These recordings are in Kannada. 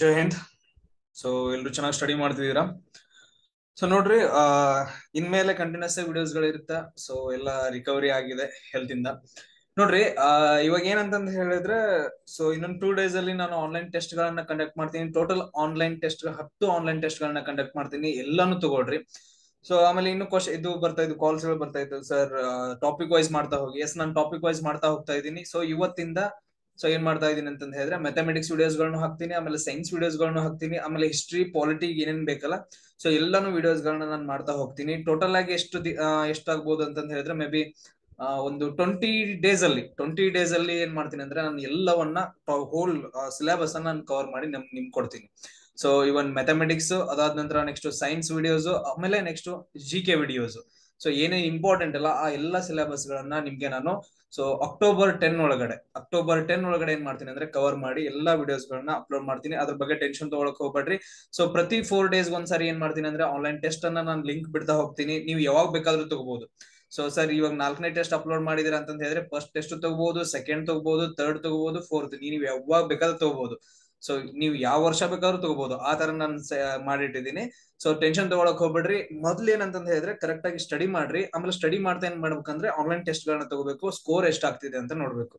ಜೈ ಹಿಂದ್. ಸೊ ಎಲ್ರು ಚೆನ್ನಾಗಿ ಸ್ಟಡಿ ಮಾಡ್ತಿದ್ದೀರಾ? ಸೊ ನೋಡ್ರಿ ಇನ್ಮೇಲೆ ಕಂಟಿನ್ಯೂಸ್ ವಿಡಿಯೋಸ್ಗಳು ಇರುತ್ತೆ. ಸೊ ಎಲ್ಲ ರಿಕವರಿ ಆಗಿದೆ ಹೆಲ್ತ್ ಇಂದ. ನೋಡ್ರಿ ಇವಾಗ ಏನಂತಂದ್ ಹೇಳಿದ್ರೆ ಸೊ ಇನ್ನೊಂದು ಟೂ ಡೇಸ್ ಅಲ್ಲಿ ನಾನು ಆನ್ಲೈನ್ ಟೆಸ್ಟ್ ಗಳನ್ನ ಕಂಡಕ್ಟ್ ಮಾಡ್ತೀನಿ. ಟೋಟಲ್ ಆನ್ಲೈನ್ ಟೆಸ್ಟ್ ಹತ್ತು ಆನ್ಲೈನ್ ಟೆಸ್ಟ್ ಗಳನ್ನ ಕಂಡಕ್ಟ್ ಮಾಡ್ತೀನಿ. ಎಲ್ಲಾನು ತಗೊಳ್ರಿ. ಸೊ ಆಮೇಲೆ ಇನ್ನು ಕ್ವಶನ್ ಇದು ಬರ್ತಾ ಇದ್ದು ಕಾಲ್ಸ್ಗಳು ಬರ್ತಾ ಇತ್ತು ಸರ್ ಟಾಪಿಕ್ ವೈಸ್ ಮಾಡ್ತಾ ಹೋಗಿ. ಎಸ್ ನಾನು ಟಾಪಿಕ್ ವೈಸ್ ಮಾಡ್ತಾ ಹೋಗ್ತಾ ಇದ್ದೀನಿ. ಸೊ ಇವತ್ತಿಂದ ಸೊ ಏನ್ ಮಾಡ್ತಾ ಇದೀನಿ ಅಂತ ಹೇಳಿದ್ರೆ ಮ್ಯಾಥಮೆಟಿಕ್ಸ್ ವಿಡಿಯೋಸ್ಗಳನ್ನು ಹಾಕ್ತೀನಿ, ಆಮೇಲೆ ಸೈನ್ಸ್ ವಿಡಿಯೋಸ್ಗಳನ್ನು ಹಾಕ್ತೀನಿ, ಆಮೇಲೆ ಹಿಸ್ಟ್ರಿ ಪಾಲಿಟಿ ಏನೇನ್ ಬೇಕಲ್ಲ ಸೊ ಎಲ್ಲಾನು ವಿಡಿಯೋಸ್ ಗಳನ್ನ ನಾನು ಮಾಡ್ತಾ ಹೋಗ್ತೀನಿ. ಟೋಟಲ್ ಆಗಿ ಎಷ್ಟು ಎಷ್ಟಾಗ್ಬೋದು ಅಂತ ಹೇಳಿದ್ರೆ ಮೇ ಬಿ ಒಂದು ಟ್ವೆಂಟಿ ಡೇಸ್ ಅಲ್ಲಿ ಟ್ವೆಂಟಿ ಡೇಸ್ ಅಲ್ಲಿ ಏನ್ ಮಾಡ್ತೀನಿ ಅಂದ್ರೆ, ನಾನು ಎಲ್ಲವನ್ನ ಹೋಲ್ ಸಿಲೆಬಸ್ ಅನ್ನ ನಾನು ಕವರ್ ಮಾಡಿ ನಮ್ ನಿಮ್ ಕೊಡ್ತೀನಿ. ಸೊ ಇವನ್ ಮ್ಯಾಥಮೆಟಿಕ್ಸ್ ಅದಾದ ನಂತರ ನೆಕ್ಸ್ಟ್ ಸೈನ್ಸ್ ವಿಡಿಯೋಸ್ ಆಮೇಲೆ next G K videos so ಏನೇ ಇಂಪಾರ್ಟೆಂಟ್ ಅಲ್ಲ, ಆ ಎಲ್ಲಾ ಸಿಲೆಬಸ್ ಗಳನ್ನ ನಿಮ್ಗೆ ನಾನು ಸೊ ಅಕ್ಟೋಬರ್ ಟೆನ್ ಒಳಗಡೆ. ಅಕ್ಟೋಬರ್ ಟೆನ್ ಒಳಗಡೆ ಏನ್ ಮಾಡ್ತೀನಿ ಅಂದ್ರೆ ಕವರ್ ಮಾಡಿ ಎಲ್ಲಾ ವಿಡಿಯೋಸ್ ಗಳನ್ನ ಅಪ್ಲೋಡ್ ಮಾಡ್ತೀನಿ. ಅದ್ರ ಬಗ್ಗೆ ಟೆನ್ಷನ್ ತಗೊಳಕ್ ಹೋಗ್ಬೇಡ್ರಿ. ಸೊ ಪ್ರತಿ ಫೋರ್ ಡೇಸ್ ಒಂದ್ಸರಿ ಏನ್ ಮಾಡ್ತೀನಿ ಅಂದ್ರೆ ಆನ್ಲೈನ್ ಟೆಸ್ಟ್ ಅನ್ನ ನಾನು ಲಿಂಕ್ ಬಿಡ್ತಾ ಹೋಗ್ತೀನಿ. ನೀವು ಯಾವಾಗ ಬೇಕಾದ್ರೂ ತಗೋಬಹುದು ಸೊ ಸರ್ ಇವಾಗ ನಾಲ್ಕನೇ ಟೆಸ್ಟ್ ಅಪ್ಲೋಡ್ ಮಾಡಿದಿರ ಅಂತ ಹೇಳಿದ್ರೆ ಫಸ್ಟ್ ಟೆಸ್ಟ್ ತಗೋಬಹುದು ಸೆಕೆಂಡ್ ತಗೋಬಹುದು ಥರ್ಡ್ ತಗೋಬಹುದು ಫೋರ್ತ್ ನೀವು ಯಾವಾಗ ಬೇಕಾದ್ರೂ ತಗೋಬಹುದು ಸೊ ನೀವು ಯಾವ ವರ್ಷ ಬೇಕಾದ್ರೂ ತಗೋಬಹುದು ಆ ತರ ನಾನು ಮಾಡಿಟ್ಟಿದ್ದೀನಿ. ಸೊ ಟೆನ್ಷನ್ ತಗೊಳಕ್ ಹೋಗ್ಬೇಡ್ರಿ. ಮೊದ್ಲು ಏನಂತ ಹೇಳಿದ್ರೆ ಕರೆಕ್ಟ್ ಆಗಿ ಸ್ಟಡಿ ಮಾಡ್ರಿ. ಆಮೇಲೆ ಸ್ಟಡಿ ಮಾಡ್ತಾ ಏನ್ ಮಾಡ್ಬೇಕಂದ್ರೆ ಆನ್ಲೈನ್ ಟೆಸ್ಟ್ ಗಳನ್ನ ತಗೋಬೇಕು. ಸ್ಕೋರ್ ಎಷ್ಟಾಗ್ತಿದೆ ಅಂತ ನೋಡ್ಬೇಕು.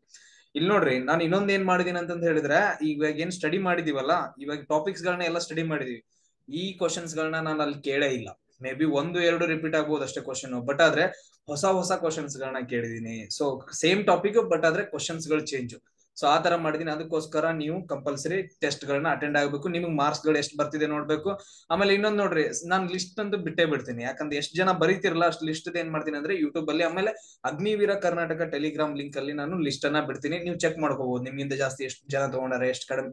ಇಲ್ಲಿ ನೋಡ್ರಿ, ನಾನು ಇನ್ನೊಂದ್ ಏನ್ ಮಾಡಿದೀನಿ ಅಂತ ಹೇಳಿದ್ರೆ, ಇವಾಗ ಏನ್ ಸ್ಟಡಿ ಮಾಡಿದೀವಲ್ಲ, ಇವಾಗ ಟಾಪಿಕ್ಸ್ ಗಳನ್ನ ಎಲ್ಲ ಸ್ಟಡಿ ಮಾಡಿದೀವಿ. ಈ ಕ್ವಶನ್ಸ್ ಗಳನ್ನ ನಾನು ಅಲ್ಲಿ ಕೇಳೇ ಇಲ್ಲ. ಮೇ ಬಿ ಒಂದು, ಎರಡು ರಿಪೀಟ್ ಆಗ್ಬೋದು ಅಷ್ಟೇ ಕ್ವಶನ್ ಬಟ್ ಆದ್ರೆ, ಹೊಸ ಹೊಸ ಕ್ವಶನ್ಸ್ ಗಳನ್ನ ಕೇಳಿದೀನಿ. ಸೊ ಸೇಮ್ ಟಾಪಿಕ್ ಬಟ್ ಆದ್ರೆ ಕ್ವಶನ್ಸ್ಗಳು ಚೇಂಜ್ ಸೊ ಆ ತರ ಮಾಡಿದೀನಿ. ಅದಕ್ಕೋಸ್ಕರ ನೀವು ಕಂಪಲ್ಸರಿ ಟೆಸ್ಟ್ ಗಳನ್ನ ಅಟೆಂಡ್ ಆಗಬೇಕು. ನಿಮ್ಗೆ ಮಾರ್ಕ್ಸ್ಗಳು ಎಷ್ಟು ಬರ್ತಿದೆ ನೋಡ್ಬೇಕು. ಆಮೇಲೆ ಇನ್ನೊಂದು ನೋಡ್ರಿ, ನಾನು ಲಿಸ್ಟ್ ಅಂತ ಬಿಟ್ಟೇ ಬಿಡ್ತೀನಿ. ಯಾಕಂದ್ರೆ ಎಷ್ಟು ಜನ ಬರೀತಿರಲ್ಲ, ಅಷ್ಟು ಲಿಸ್ಟ್ ಏನ್ ಮಾಡ್ತೀನಿ ಅಂದ್ರೆ ಯೂಟ್ಯೂಬ್ ಅಲ್ಲಿ, ಆಮೇಲೆ ಅಗ್ನಿವೀರ ಕರ್ನಾಟಕ ಟೆಲಿಗ್ರಾಮ್ ಲಿಂಕ್ ಅಲ್ಲಿ ನಾನು ಲಿಸ್ಟ್ ಅನ್ನ ಬಿಡ್ತೀನಿ. ನೀವು ಚೆಕ್ ಮಾಡ್ಕೋಬಹುದು ನಿಮ್ಗಿಂತ ಜಾಸ್ತಿ ಎಷ್ಟು ಜನ ತಗೊಂಡಾರೆ, ಎಷ್ಟು ಕಡಿಮೆ,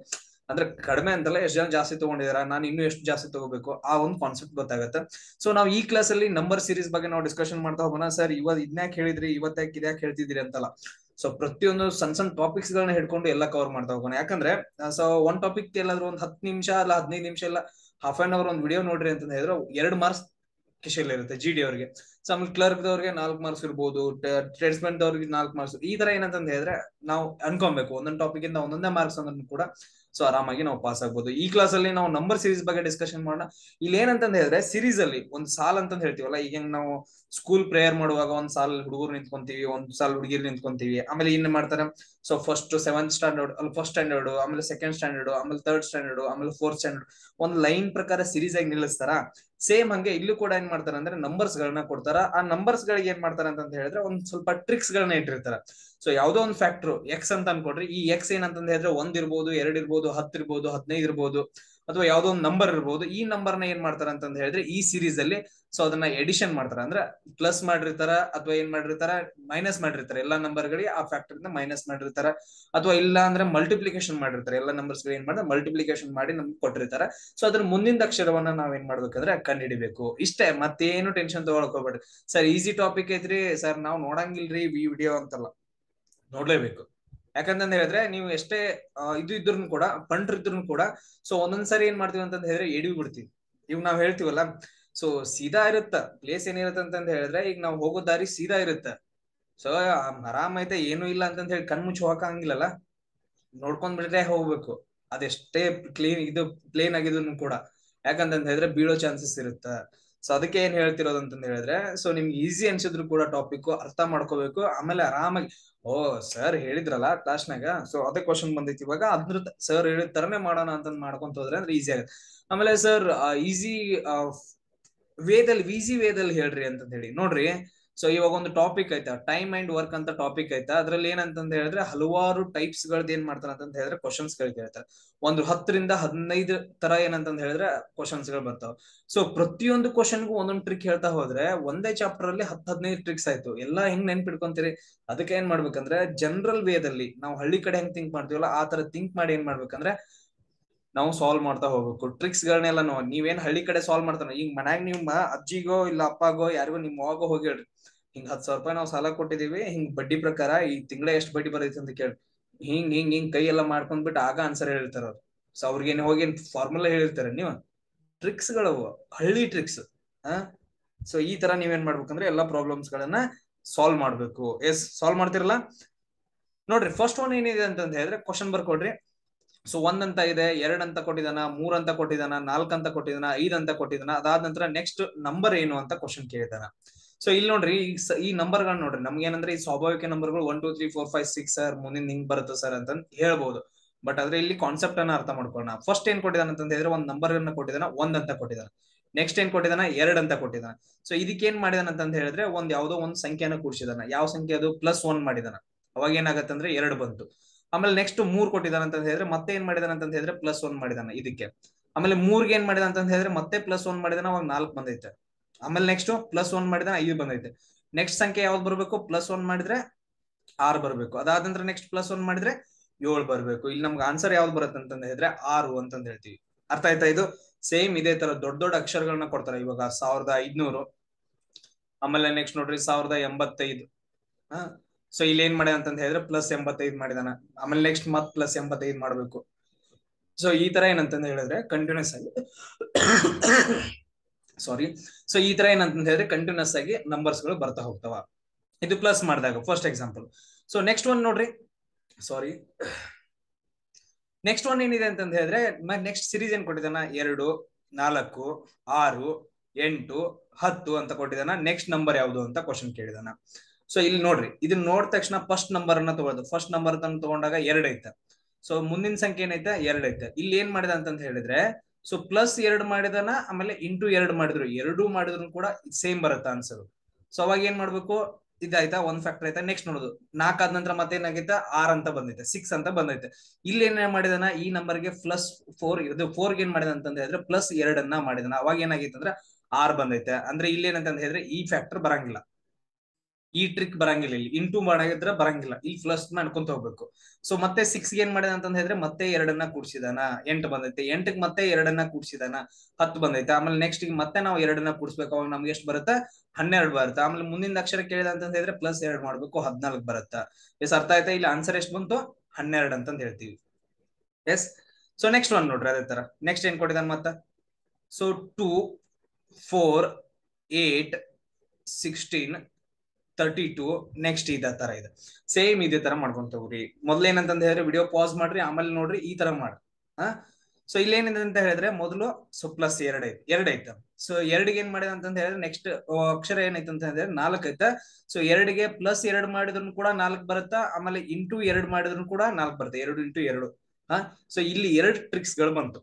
ಅಂದ್ರೆ ಕಡಿಮೆ ಅಂತಲ್ಲ ಎಷ್ಟು ಜನ ಜಾಸ್ತಿ ತಗೊಂಡಿದಾರ, ನಾನು ಇನ್ನೂ ಎಷ್ಟು ಜಾಸ್ತಿ ತಗೋಬೇಕು? ಆ ಒಂದು ಕಾನ್ಸೆಪ್ಟ್ ಗೊತ್ತಾಗುತ್ತೆ. ಸೊ ನಾವು ಈ ಕ್ಲಾಸ್ ಅಲ್ಲಿ ನಂಬರ್ ಸೀರೀಸ್ ಬಗ್ಗೆ ನಾವು ಡಿಸ್ಕಷನ್ ಮಾಡ್ತಾ ಹೋಗೋಣ. ಸರ್ ಇವತ್ ಇದ್ನ್ಯಾಕ್ ಹೇಳಿದ್ರಿ ಇವತ್ತಾಕ್ ಇದ್ಯಾಕ್ ಹೇಳ್ತಿದ್ರಿ ಅಂತಲ್ಲ. ಸೊ ಪ್ರತಿಯೊಂದು ಸಣ್ಣ ಸಣ್ಣ ಟಾಪಿಕ್ಸ್ ಗಳನ್ನ ಹಿಡ್ಕೊಂಡು ಎಲ್ಲ ಕವರ್ ಮಾಡ್ತಾ ಹೋಗೋಣ. ಯಾಕಂದ್ರೆ ಸೊ ಒಂದ್ ಟಾಪಿಕ್ ಎಲ್ಲಾದ್ರೂ ಒಂದ್ ಹತ್ತು ನಿಮಿಷ ಅಲ್ಲ ಹದಿನೈದು ನಿಮಿಷ ಎಲ್ಲ ಹಾಫ್ ಆನ್ ಅವರ್ ಒಂದ್ ವಿಡಿಯೋ ನೋಡ್ರಿ ಅಂತ ಹೇಳಿದ್ರೆ ಎರಡು ಮಾರ್ಕ್ಸ್ ಕಿಶಲ್ ಇರುತ್ತೆ ಜಿ ಡಿ ಅವ್ರಿಗೆ. ಸೊ ಆಮೇಲೆ ಕ್ಲರ್ಕ್ ದವರಿಗೆ ನಾಲ್ಕು ಮಾರ್ಕ್ಸ್ ಇರ್ಬೋದು ಟ್ರೇಡ್ಸ್ಮೆನ್ ದವರಿಗೆ ನಾಲ್ಕು ಮಾರ್ಕ್ಸ್ ಈ ತರ ಏನಂತ ಹೇಳಿದ್ರೆ ನಾವು ಅನ್ಕೊಬೇಕು. ಒಂದೊಂದು ಟಾಪಿಕ್ ಇಂದ ಒಂದೊಂದೇ ಮಾರ್ಕ್ಸ್ ಅಂದ್ರೂ ಕೂಡ ಸೊ ಆರಾಮಾಗಿ ನಾವು ಪಾಸ್ ಆಗ್ಬೋದು. ಈ ಕ್ಲಾಸ್ ಅಲ್ಲಿ ನಾವು ನಂಬರ್ ಸೀರೀಸ್ ಬಗ್ಗೆ ಡಿಸ್ಕಷನ್ ಮಾಡೋಣ. ಇಲ್ಲಿ ಏನಂತಂದ ಹೇಳಿದ್ರೆ ಸೀರೀಸ್ ಅಲ್ಲಿ ಒಂದು ಸಾಲ್ ಅಂತ ಹೇಳ್ತೀವಲ್ಲ, ಈಗ ನಾವು ಸ್ಕೂಲ್ ಪ್ರೇಯರ್ ಮಾಡುವಾಗ ಒಂದ್ ಸಾಲ್ ಹುಡುಗರು ನಿಂತ್ಕೊಂತೀವಿ, ಒಂದ್ ಸಾಲ್ ಹುಡುಗಿರು ನಿಂತ್ಕೊಂತೀವಿ. ಆಮೇಲೆ ಏನ್ ಮಾಡ್ತಾರೆ ಸೊ ಫಸ್ಟ್ ಸೆವೆಂತ್ ಸ್ಟ್ಯಾಂಡರ್ಡ್ ಅಲ್ಲಿ ಫಸ್ಟ್ ಸ್ಟ್ಯಾಂಡರ್ಡ್ ಆಮೇಲೆ ಸೆಕೆಂಡ್ ಸ್ಟ್ಯಾಂಡರ್ಡ್ ಆಮೇಲೆ ಥರ್ಡ್ ಸ್ಟ್ಯಾಂಡರ್ಡ್ ಆಮೇಲೆ ಫೋರ್ತ್ ಸ್ಟ್ಯಾಂಡರ್ಡ್ ಒಂದ್ ಲೈನ್ ಪ್ರಕಾರ ಸೀರೀಸ್ ಆಗಿ ನಿಲ್ಲಿಸ್ತಾರ? ಸೇಮ್ ಹಂಗೆ ಇಲ್ಲೂ ಕೂಡ ಏನ್ ಮಾಡ್ತಾರೆ ಅಂದ್ರೆ ನಂಬರ್ಸ್ ಗಳನ್ನ ಕೊಡ್ತಾರ. ಆ ನಂಬರ್ಸ್ ಗಳಿಗೆ ಏನ್ ಮಾಡ್ತಾರೆ ಅಂತ ಹೇಳಿದ್ರೆ ಒಂದ್ ಸ್ವಲ್ಪ ಟ್ರಿಕ್ಸ್ ಗಳನ್ನ ಇಟ್ಟಿರ್ತಾರ. ಸೊ ಯಾವ್ದೋ ಒಂದು ಫ್ಯಾಕ್ಟರ್ ಎಕ್ಸ್ ಅಂತ ಅನ್ಕೊಡ್ರಿ, ಈ ಎಕ್ಸ್ ಏನಂತಂದ್ರೆ ಹೇಳಿದ್ರೆ ಒಂದ್ ಇರ್ಬೋದು, ಎರಡ್ ಇರ್ಬೋದು ಹತ್ ಇರ್ಬೋದು, ಹದಿನೈದು ಇರ್ಬೋದು ಅಥವಾ ಯಾವ್ದೋ ಒಂದು ನಂಬರ್ ಇರ್ಬೋದು, ಈ ನಂಬರ್ನ ಏನ್ ಮಾಡ್ತಾರ ಅಂತಂದ್ ಹೇಳಿದ್ರೆ ಈ ಸೀರೀಸ್ ಅಲ್ಲಿ ಸೊ ಅದನ್ನ ಎಡಿಷನ್ ಮಾಡ್ತಾರ. ಅಂದ್ರೆ ಪ್ಲಸ್ ಮಾಡಿರ್ತಾರ ಅಥವಾ ಏನ್ ಮಾಡಿರ್ತಾರ ಮೈನಸ್ ಮಾಡಿರ್ತಾರೆ. ಎಲ್ಲಾ ನಂಬರ್ ಗಳಿಗೆ ಆ ಫ್ಯಾಕ್ಟರ್ ಇಂದ ಮೈನಸ್ ಮಾಡಿರ್ತಾರ. ಅಥವಾ ಇಲ್ಲ ಅಂದ್ರೆ ಮಲ್ಟಿಪ್ಲಿಕೇಶನ್ ಮಾಡಿರ್ತಾರೆ. ಎಲ್ಲಾ ನಂಬರ್ಸ್ ಏನ್ ಮಾಡ್ತಾರೆ ಮಲ್ಟಿಪ್ಲಿಕೇಶನ್ ಮಾಡಿ ನಮ್ಗೆ ಕೊಟ್ಟಿರ್ತಾರ. ಸೊ ಅದ್ರ ಮುಂದಿನ ಅಕ್ಷರವನ್ನ ನಾವ್ ಏನ್ ಮಾಡ್ಬೇಕಂದ್ರೆ ಕಂಡುಹಿಡಿಬೇಕು. ಇಷ್ಟೇ, ಮತ್ತೇನು ಟೆನ್ಷನ್ ತಗೊಳಕ್ ಹೋಗ್ಬೇಡ್ರಿ. ಸರ್ ಈಸಿ ಟಾಪಿಕ್ ಐತ್ರಿ. ಸರ್, ನಾವ್ ನೋಡಂಗಿಲ್ರಿ ಈ ವಿಡಿಯೋ ಅಂತಲ್ಲ. ನೋಡ್ಲೇಬೇಕು. ಯಾಕಂತಂದ್ ಹೇಳಿದ್ರೆ ನೀವು ಎಷ್ಟೇ ಇದು ಇದ್ರು ಕೂಡ ಪಂಟ್ರ್ ಇದ್ರು ಕೂಡ, ಸೊ ಒಂದೊಂದ್ಸರಿ ಏನ್ ಮಾಡ್ತೀವಿ ಅಂತಂದ್ ಹೇಳಿದ್ರೆ ಎಡಿವಿ ಬಿಡ್ತೀವಿ. ಇವ್ ನಾವ್ ಹೇಳ್ತೀವಲ್ಲ, ಸೊ ಸೀದಾ ಇರುತ್ತ ಪ್ಲೇಸ್ ಏನಿರುತ್ತೆ ಅಂತ ಹೇಳಿದ್ರೆ ಈಗ ನಾವ್ ಹೋಗೋ ದಾರಿ ಸೀದಾ ಇರುತ್ತ. ಸೊ ಆರಾಮ್ ಐತೆ, ಏನು ಇಲ್ಲ ಅಂತಂದ ಹೇಳಿ ಕಣ್ಮುಚ್ಚು ಹಾಕಂಗಿಲ್ಲಲ್ಲ ನೋಡ್ಕೊಂಡ್ ಬಿಟ್ರೆ ಹೋಗ್ಬೇಕು. ಅದೆಷ್ಟೇ ಕ್ಲೀನ್ ಇದು ಪ್ಲೇನ್ ಆಗಿದ್ರು ಕೂಡ. ಯಾಕಂತಂದ್ ಹೇಳಿದ್ರೆ ಬೀಳೋ ಚಾನ್ಸಸ್ ಇರುತ್ತ. ಸೊ ಅದಕ್ಕೆ ಏನ್ ಹೇಳ್ತಿರೋದು ಅಂತಂದ್ ಹೇಳಿದ್ರೆ ಸೊ ನಿಮ್ಗೆ ಈಸಿ ಅನ್ಸಿದ್ರು ಕೂಡ ಟಾಪಿಕ್ ಅರ್ಥ ಮಾಡ್ಕೋಬೇಕು. ಆಮೇಲೆ ಆರಾಮಾಗಿ, ಓ ಸರ್ ಹೇಳಿದ್ರಲ್ಲ ಕ್ಲಾಸ್ನಾಗ ಸೊ ಅದೇ ಕ್ವಶನ್ ಬಂದೈತಿ ಇವಾಗ. ಅದ್ರ ಸರ್ ಹೇಳಿದ ತರನೇ ಮಾಡೋಣ ಅಂತ ಮಾಡ್ಕೊಂತ ಹೋದ್ರೆ ಅಂದ್ರೆ ಈಸಿ ಆಗುತ್ತೆ. ಆಮೇಲೆ ಸರ್ ಈಸಿ ವೇದಲ್ಲಿ ಈಸಿ ವೇದಲ್ಲಿ ಹೇಳ್ರಿ ಅಂತ ಹೇಳಿ. ನೋಡ್ರಿ ಸೊ ಇವಾಗ ಒಂದು ಟಾಪಿಕ್ ಐತೆ ಟೈಮ್ ಅಂಡ್ ವರ್ಕ್ ಅಂತ ಟಾಪಿಕ್ ಆಯ್ತಾ ಅದ್ರಲ್ಲಿ ಏನಂತಂದ ಹೇಳಿದ್ರೆ ಹಲವಾರು ಟೈಪ್ಸ್ ಗಳ್ ಏನ್ ಮಾಡ್ತಾರೆ ಅಂತ ಹೇಳಿದ್ರೆ ಕ್ವಶನ್ಸ್ಗಳು ಕೇಳ್ತಾರೆ. ಒಂದು ಹತ್ತರಿಂದ ಹದಿನೈದು ತರ ಏನಂತಂದ ಹೇಳಿದ್ರೆ ಕ್ವಶನ್ಸ್ಗಳು ಬರ್ತಾವ. ಸೊ ಪ್ರತಿಯೊಂದು ಕ್ವಶನ್ಗೂ ಒಂದೊಂದು ಟ್ರಿಕ್ ಹೇಳ್ತಾ ಹೋದ್ರೆ ಒಂದೇ ಚಾಪ್ಟರ್ ಅಲ್ಲಿ ಹತ್ ಹದಿನೈದು ಟ್ರಿಕ್ಸ್ ಆಯ್ತು. ಎಲ್ಲಾ ಹೆಂಗ್ ನೆನ್ಪಿಡ್ಕೊಂತೀರಿ ಅದಕ್ಕೆ ಏನ್ ಮಾಡ್ಬೇಕಂದ್ರೆ ಜನರಲ್ ವೇದಲ್ಲಿ ನಾವು ಹಳ್ಳಿ ಕಡೆ ಹೆಂಗ್ ಥಿಂಕ್ ಮಾಡ್ತೀವಲ್ಲ, ಆ ತರ ಥಿಂಕ್ ಮಾಡಿ ಏನ್ ಮಾಡ್ಬೇಕಂದ್ರೆ ನಾವು ಸಾಲ್ವ್ ಮಾಡ್ತಾ ಹೋಗ್ಬೇಕು. ಟ್ರಿಕ್ಸ್ ಗಳನ್ನೆಲ್ಲ ನೋಡಿ ನೀವೇನ್ ಹಳ್ಳಿ ಕಡೆ ಸಾಲ್ವ್ ಮಾಡ್ತಾರ ಈಗ ಮನ್ಯಾಗ ನಿಮ್ಮ ಅಜ್ಜಿಗೋ ಇಲ್ಲ ಅಪ್ಪಗೋ ಯಾರಿಗೋ ನಿಮ್ಮ ಅವಾಗೋ ಹೋಗಿ ಹೇಳ್ರಿ. ಹಿಂಗ್ ಹತ್ ಸಾವಿರ ರೂಪಾಯಿ ನಾವು ಸಾಲ ಕೊಟ್ಟಿದೀವಿ, ಹಿಂಗ್ ಬಡ್ಡಿ ಪ್ರಕಾರ ಈ ತಿಂಗಳ ಎಷ್ಟ್ ಬಡ್ಡಿ ಬರೈತಿ ಅಂತ ಕೇಳಿ. ಹಿಂಗ್ ಹಿಂಗ್ ಹಿಂಗ್ ಕೈ ಎಲ್ಲ ಮಾಡ್ಕೊಂಡ್ಬಿಟ್ಟು ಆಗ ಆನ್ಸರ್ ಹೇಳ್ತಾರ ಅವ್ರು. ಸೊ ಅವ್ರಿಗೆ ಹೋಗಿ ಫಾರ್ಮುಲಾ ಹೇಳ್ತಾರೆ ನೀವು? ಟ್ರಿಕ್ಸ್ ಗಳವು ಹಳ್ಳಿ ಟ್ರಿಕ್ಸ್ ಆ ಸೊ ಈ ತರ ನೀವೇನ್ ಮಾಡ್ಬೇಕಂದ್ರೆ ಎಲ್ಲಾ ಪ್ರಾಬ್ಲಮ್ಸ್ ಗಳನ್ನ ಸಾಲ್ವ್ ಮಾಡ್ಬೇಕು. ಎಸ್ ಸಾಲ್ವ್ ಮಾಡ್ತಿರಲ್ಲ? ನೋಡ್ರಿ ಫಸ್ಟ್ ಒನ್ ಏನಿದೆ ಅಂತಂದ್ ಹೇಳಿದ್ರೆ ಕ್ವಶನ್ ಬರ್ಕೊಡ್ರಿ ಸೊ ಒಂದ್ ಅಂತ ಇದೆ, ಎರಡ್ ಅಂತ ಕೊಟ್ಟಿದಾನ ಮೂರ್ ಅಂತ ಕೊಟ್ಟಿದಾನ ನಾಲ್ಕ್ ಅಂತ ಕೊಟ್ಟಿದಾನ ಐದ್ ಅಂತ ಕೊಟ್ಟಿದಾನ ಅದಾದ ನಂತರ ನೆಕ್ಸ್ಟ್ ನಂಬರ್ ಏನು ಅಂತ ಕ್ವಶನ್ ಕೇಳಿದಾನ ಸೊ ಇಲ್ಲಿ ನೋಡ್ರಿ, ಈ ಈ ನಂಬರ್ ಗಳನ್ನ ನೋಡ್ರಿ. ನಮ್ಗೆ ಏನಂದ್ರೆ, ಈ ಸ್ವಾಭಾವಿಕ ನಂಬರ್ಗಳು one two three four five six sir ಮುಂದಿನ ಹಿಂಗ್ ಬರುತ್ತೆ ಸರ್ ಅಂತ ಹೇಳ್ಬಹುದು ಬಟ್ ಆದ್ರೆ ಇಲ್ಲಿ ಕಾನ್ಸೆಪ್ಟ್ ಅನ್ನ ಅರ್ಥ ಮಾಡ್ಕೊಳ್ಳೋಣ. ಫಸ್ಟ್ ಏನ್ ಕೊಟ್ಟಿದ್ದಾನೆ ಅಂತ ಹೇಳಿದ್ರೆ, ಒಂದ್ ನಂಬರ್ ಅನ್ನ ಕೊಟ್ಟಿದ್ದಾನೆ ಒಂದ್ ಅಂತ ಕೊಟ್ಟಿದ್ದಾನೆ ನೆಕ್ಸ್ಟ್ ಏನ್ ಕೊಟ್ಟಿದ್ದಾನೆ ಎರಡ್ ಅಂತ ಕೊಟ್ಟಿದ್ದಾನೆ ಸೊ ಇದಕ್ಕೆ ಏನ್ ಮಾಡಿದಾನ ಅಂತ ಹೇಳಿದ್ರೆ, ಒಂದ್ ಯಾವ್ದೋ ಒಂದ್ ಸಂಖ್ಯೆನ ಕೂಡಿಸಿದಾನ. ಯಾವ ಸಂಖ್ಯೆ ಅದು? ಪ್ಲಸ್ ಒನ್ ಮಾಡಿದಾನ. ಅವಾಗ ಏನಾಗತ್ತೆ ಅಂದ್ರೆ, ಎರಡು ಬಂತು. ಆಮೇಲೆ ನೆಕ್ಸ್ಟ್ ಮೂರ್ ಕೊಟ್ಟಿದಾನ ಅಂತ ಹೇಳಿದ್ರೆ, ಮತ್ತೆ ಏನ್ ಮಾಡಿದಾನ ಅಂತ ಹೇಳಿದ್ರೆ ಪ್ಲಸ್ ಒನ್ ಮಾಡಿದಾನ ಇದಕ್ಕೆ. ಆಮೇಲೆ ಮೂರ್ಗೆ ಏನ್ ಮಾಡಿದಾನ ಅಂತ ಹೇಳಿದ್ರೆ, ಮತ್ತೆ ಪ್ಲಸ್ ಒನ್ ಮಾಡಿದಾನ, ಅವಾಗ ನಾಲ್ಕು ಬಂದೈತೆ. ಆಮೇಲೆ ನೆಕ್ಸ್ಟ್ ಪ್ಲಸ್ ಒನ್ ಮಾಡಿದ್ರೆ ಐದು ಬಂದೈತೆ. ನೆಕ್ಸ್ಟ್ ಸಂಖ್ಯೆ ಯಾವ್ದು ಬರ್ಬೇಕು? ಪ್ಲಸ್ ಒನ್ ಮಾಡಿದ್ರೆ ಆರ್ ಬರ್ಬೇಕು. ನಂತರ ನೆಕ್ಸ್ಟ್ ಪ್ಲಸ್ ಒನ್ ಮಾಡಿದ್ರೆ ಏಳು ಬರ್ಬೇಕು. ಇಲ್ಲಿ ನಮ್ಗೆ ಆನ್ಸರ್ ಯಾವ್ದು ಬರುತ್ತೆ ಅಂತಂದ ಹೇಳಿದ್ರೆ ಆರು ಅಂತಂದ್ ಹೇಳ್ತೀವಿ. ಅರ್ಥ ಆಯ್ತಾ ಇದು? ಸೇಮ್ ಇದೇ ತರ ದೊಡ್ಡ ದೊಡ್ಡ ಅಕ್ಷರಗಳನ್ನ ಕೊಡ್ತಾರೆ ಇವಾಗ ಸಾವಿರದ ಐದ್ನೂರು. ಆಮೇಲೆ ನೆಕ್ಸ್ಟ್ ನೋಡ್ರಿ ಸಾವಿರದ ಎಂಬತ್ತೈದು. ಹಾ ಸೊ ಇಲ್ಲಿ ಏನ್ ಮಾಡ್ಯ ಅಂತ ಹೇಳಿದ್ರೆ ಪ್ಲಸ್ ಎಂಬತ್ತೈದು ಮಾಡಿದಾನ. ಆಮೇಲೆ ನೆಕ್ಸ್ಟ್ ಮತ್ ಪ್ಲಸ್ ಎಂಬತ್ತೈದು ಮಾಡ್ಬೇಕು. ಸೊ ಈ ತರ ಏನಂತಂದ ಹೇಳಿದ್ರೆ ಕಂಟಿನ್ಯೂಸ್ ಆಗಿ ಸಾರಿ ಸೊ ಈ ತರ ಏನಂತ ಹೇಳಿದ್ರೆ ಕಂಟಿನ್ಯೂಸ್ ಆಗಿ ನಂಬರ್ಸ್ಗಳು ಬರ್ತಾ ಹೋಗ್ತಾವ. ಇದು ಪ್ಲಸ್ ಮಾಡಿದಾಗ first example so next one ನೋಡ್ರಿ. ಸಾರಿ ನೆಕ್ಸ್ಟ್ ಒನ್ ಏನಿದೆ ಅಂತಂದ ಹೇಳಿದ್ರೆ ನೆಕ್ಸ್ಟ್ ಸಿರೀಸ್ ಏನ್ ಕೊಟ್ಟಿದ್ದಾನ? ಎರಡು, ನಾಲ್ಕು, ಆರು, ಎಂಟು, ಹತ್ತು ಅಂತ ಕೊಟ್ಟಿದ್ದಾನ. ನೆಕ್ಸ್ಟ್ ನಂಬರ್ ಯಾವುದು ಅಂತ ಕ್ವಶನ್ ಕೇಳಿದಾನ. ಸೊ ಇಲ್ಲಿ ನೋಡ್ರಿ. ಇದನ್ನ ನೋಡಿದ ತಕ್ಷಣ ಫಸ್ಟ್ ನಂಬರ್ ಅನ್ನ ತಗೊಳ್ಳೋದು ಫಸ್ಟ್ ನಂಬರ್ ತಗೊಂಡಾಗ ಎರಡ್ ಐತೆ ಸೊ ಮುಂದಿನ ಸಂಖ್ಯೆ ಏನೈತೆ? ಎರಡ್ ಐತೆ ಇಲ್ಲಿ ಏನ್ ಮಾಡಿದ ಅಂತ ಹೇಳಿದ್ರೆ ಸೊ ಪ್ಲಸ್ ಎರಡು ಮಾಡಿದನ, ಆಮೇಲೆ ಇಂಟು ಎರಡು ಮಾಡಿದ್ರು. ಎರಡು ಮಾಡಿದ್ರು ಕೂಡ ಸೇಮ್ ಬರುತ್ತೆ ಆನ್ಸರ್ ಸೊ ಅವಾಗ ಏನ್ ಮಾಡ್ಬೇಕು? ಇದಾಯ್ತಾ? ಒಂದ್ ಫ್ಯಾಕ್ಟರ್ ಆಯ್ತಾ? ನೆಕ್ಸ್ಟ್ ನೋಡೋದು. ನಾಲ್ಕ್ ಆದ ನಂತರ ಮತ್ತೆ ಏನಾಗೈತೆ ಆರ್ ಅಂತ ಬಂದೈತೆ. ಸಿಕ್ಸ್ ಅಂತ ಬಂದೈತೆ. ಇಲ್ಲಿ ಏನ್ ಮಾಡಿದನ? ಈ ನಂಬರ್ಗೆ ಪ್ಲಸ್ ಫೋರ್ ಇದು ಫೋರ್ ಏನ್ ಮಾಡಿದ ಅಂತ ಹೇಳಿದ್ರೆ ಪ್ಲಸ್ ಎರಡನ್ನ ಮಾಡಿದನ. ಅವಾಗ ಏನಾಗೈತೆ ಅಂದ್ರೆ ಆರ್ ಬಂದೈತೆ. ಅಂದ್ರೆ ಇಲ್ಲಿ ಏನಂತ ಹೇಳಿದ್ರೆ ಈ ಫ್ಯಾಕ್ಟರ್ ಬರಂಗಿಲ್ಲ. ಈ ಟ್ರಿಕ್ ಬರಂಗಿಲ್ಲ ಇಲ್ಲಿ. ಇಂಟು ಮಾಡಿದ್ರೆ ಬರಂಗಿಲ್ಲ. ಇಲ್ಲಿ ಪ್ಲಸ್ ಮಾಡ್ಕೊಂತ ಹೋಗ್ಬೇಕು. ಸೊ ಮತ್ತೆ ಸಿಕ್ಸ್ ಏನ್ ಮಾಡಿದ ಅಂತ ಹೇಳಿದ್ರೆ ಮತ್ತೆ ಎರಡನ್ನ ಕೂಡ್ಸಿದಾನ. ಎಂಟು ಬಂದೈತೆ. ಎಂಟಕ್ ಮತ್ತೆ ಎರಡನ್ನ ಕೂಡ್ಸಿದಾನ. ಹತ್ತು ಬಂದೈತೆ. ಆಮೇಲೆ ನೆಕ್ಸ್ಟ್ ಮತ್ತೆ ನಾವು ಎರಡನ್ನ ಕೂಡ್ಸ್ಬೇಕು. ಅವಾಗ ನಮ್ಗೆ ಎಷ್ಟು ಬರುತ್ತೆ? ಹನ್ನೆರಡು ಬರುತ್ತೆ. ಆಮೇಲೆ ಮುಂದಿನ ಅಕ್ಷರ ಕೇಳಿದ ಅಂತ ಹೇಳಿದ್ರೆ ಪ್ಲಸ್ ಎರಡು ಮಾಡ್ಬೇಕು. ಹದ್ನಾಲ್ಕು ಬರುತ್ತೆ. ಎಸ್, ಅರ್ಥ ಆಯ್ತಾ? ಇಲ್ಲಿ ಆನ್ಸರ್ ಎಷ್ಟು ಬಂತು? ಹನ್ನೆರಡು ಅಂತ ಹೇಳ್ತೀವಿ. ಎಸ್? ಸೊ ನೆಕ್ಸ್ಟ್ ಒನ್ ನೋಡ್ರಿ ಅದೇ ತರ. ನೆಕ್ಸ್ಟ್ ಏನ್ ಕೊಟ್ಟಿದಾನ ಮತ್ತ? So two four eight sixteen thirty two next ಇದೇ ತರ ಇದೆ. ಸೇಮ್ ಇದೇ ತರ ಮಾಡ್ಕೊಂತ ಹೋಗ್ರಿ. ಮೊದ್ಲೇನಂತಂದ ಹೇಳಿದ್ರೆ ವಿಡಿಯೋ ಪಾಸ್ ಮಾಡ್ರಿ, ಆಮೇಲೆ ನೋಡ್ರಿ ಈ ತರ ಮಾಡ್ರಿ. ಹಾ? ಸೊ ಇಲ್ಲಿ ಏನಿದೆ ಅಂತ ಹೇಳಿದ್ರೆ ಮೊದಲು ಸೊ ಪ್ಲಸ್ ಎರಡ್ ಐತೆ ಎರಡ್ ಐತೆ. ಸೊ ಎರಡಿಗೆ ಏನ್ ಮಾಡಿದ ಅಂತ ಹೇಳಿದ್ರೆ ನೆಕ್ಸ್ಟ್ ಅಕ್ಷರ ಏನೈತೆ ಅಂತ ಹೇಳಿದ್ರೆ ನಾಲ್ಕು ಐತೆ. ಸೊ ಎರಡಿಗೆ ಪ್ಲಸ್ ಎರಡ್ ಮಾಡಿದ್ರು ಕೂಡ ನಾಲ್ಕ್ ಬರುತ್ತಾ? ಆಮೇಲೆ ಇಂಟು ಎರಡ್ ಮಾಡಿದ್ರು ಕೂಡ ನಾಲ್ಕ್ ಬರುತ್ತೆ. ಎರಡು ಇಂಟು ಎರಡು. ಹಾ? ಸೊ ಇಲ್ಲಿ ಎರಡು ಟ್ರಿಕ್ಸ್ಗಳು ಬಂತು.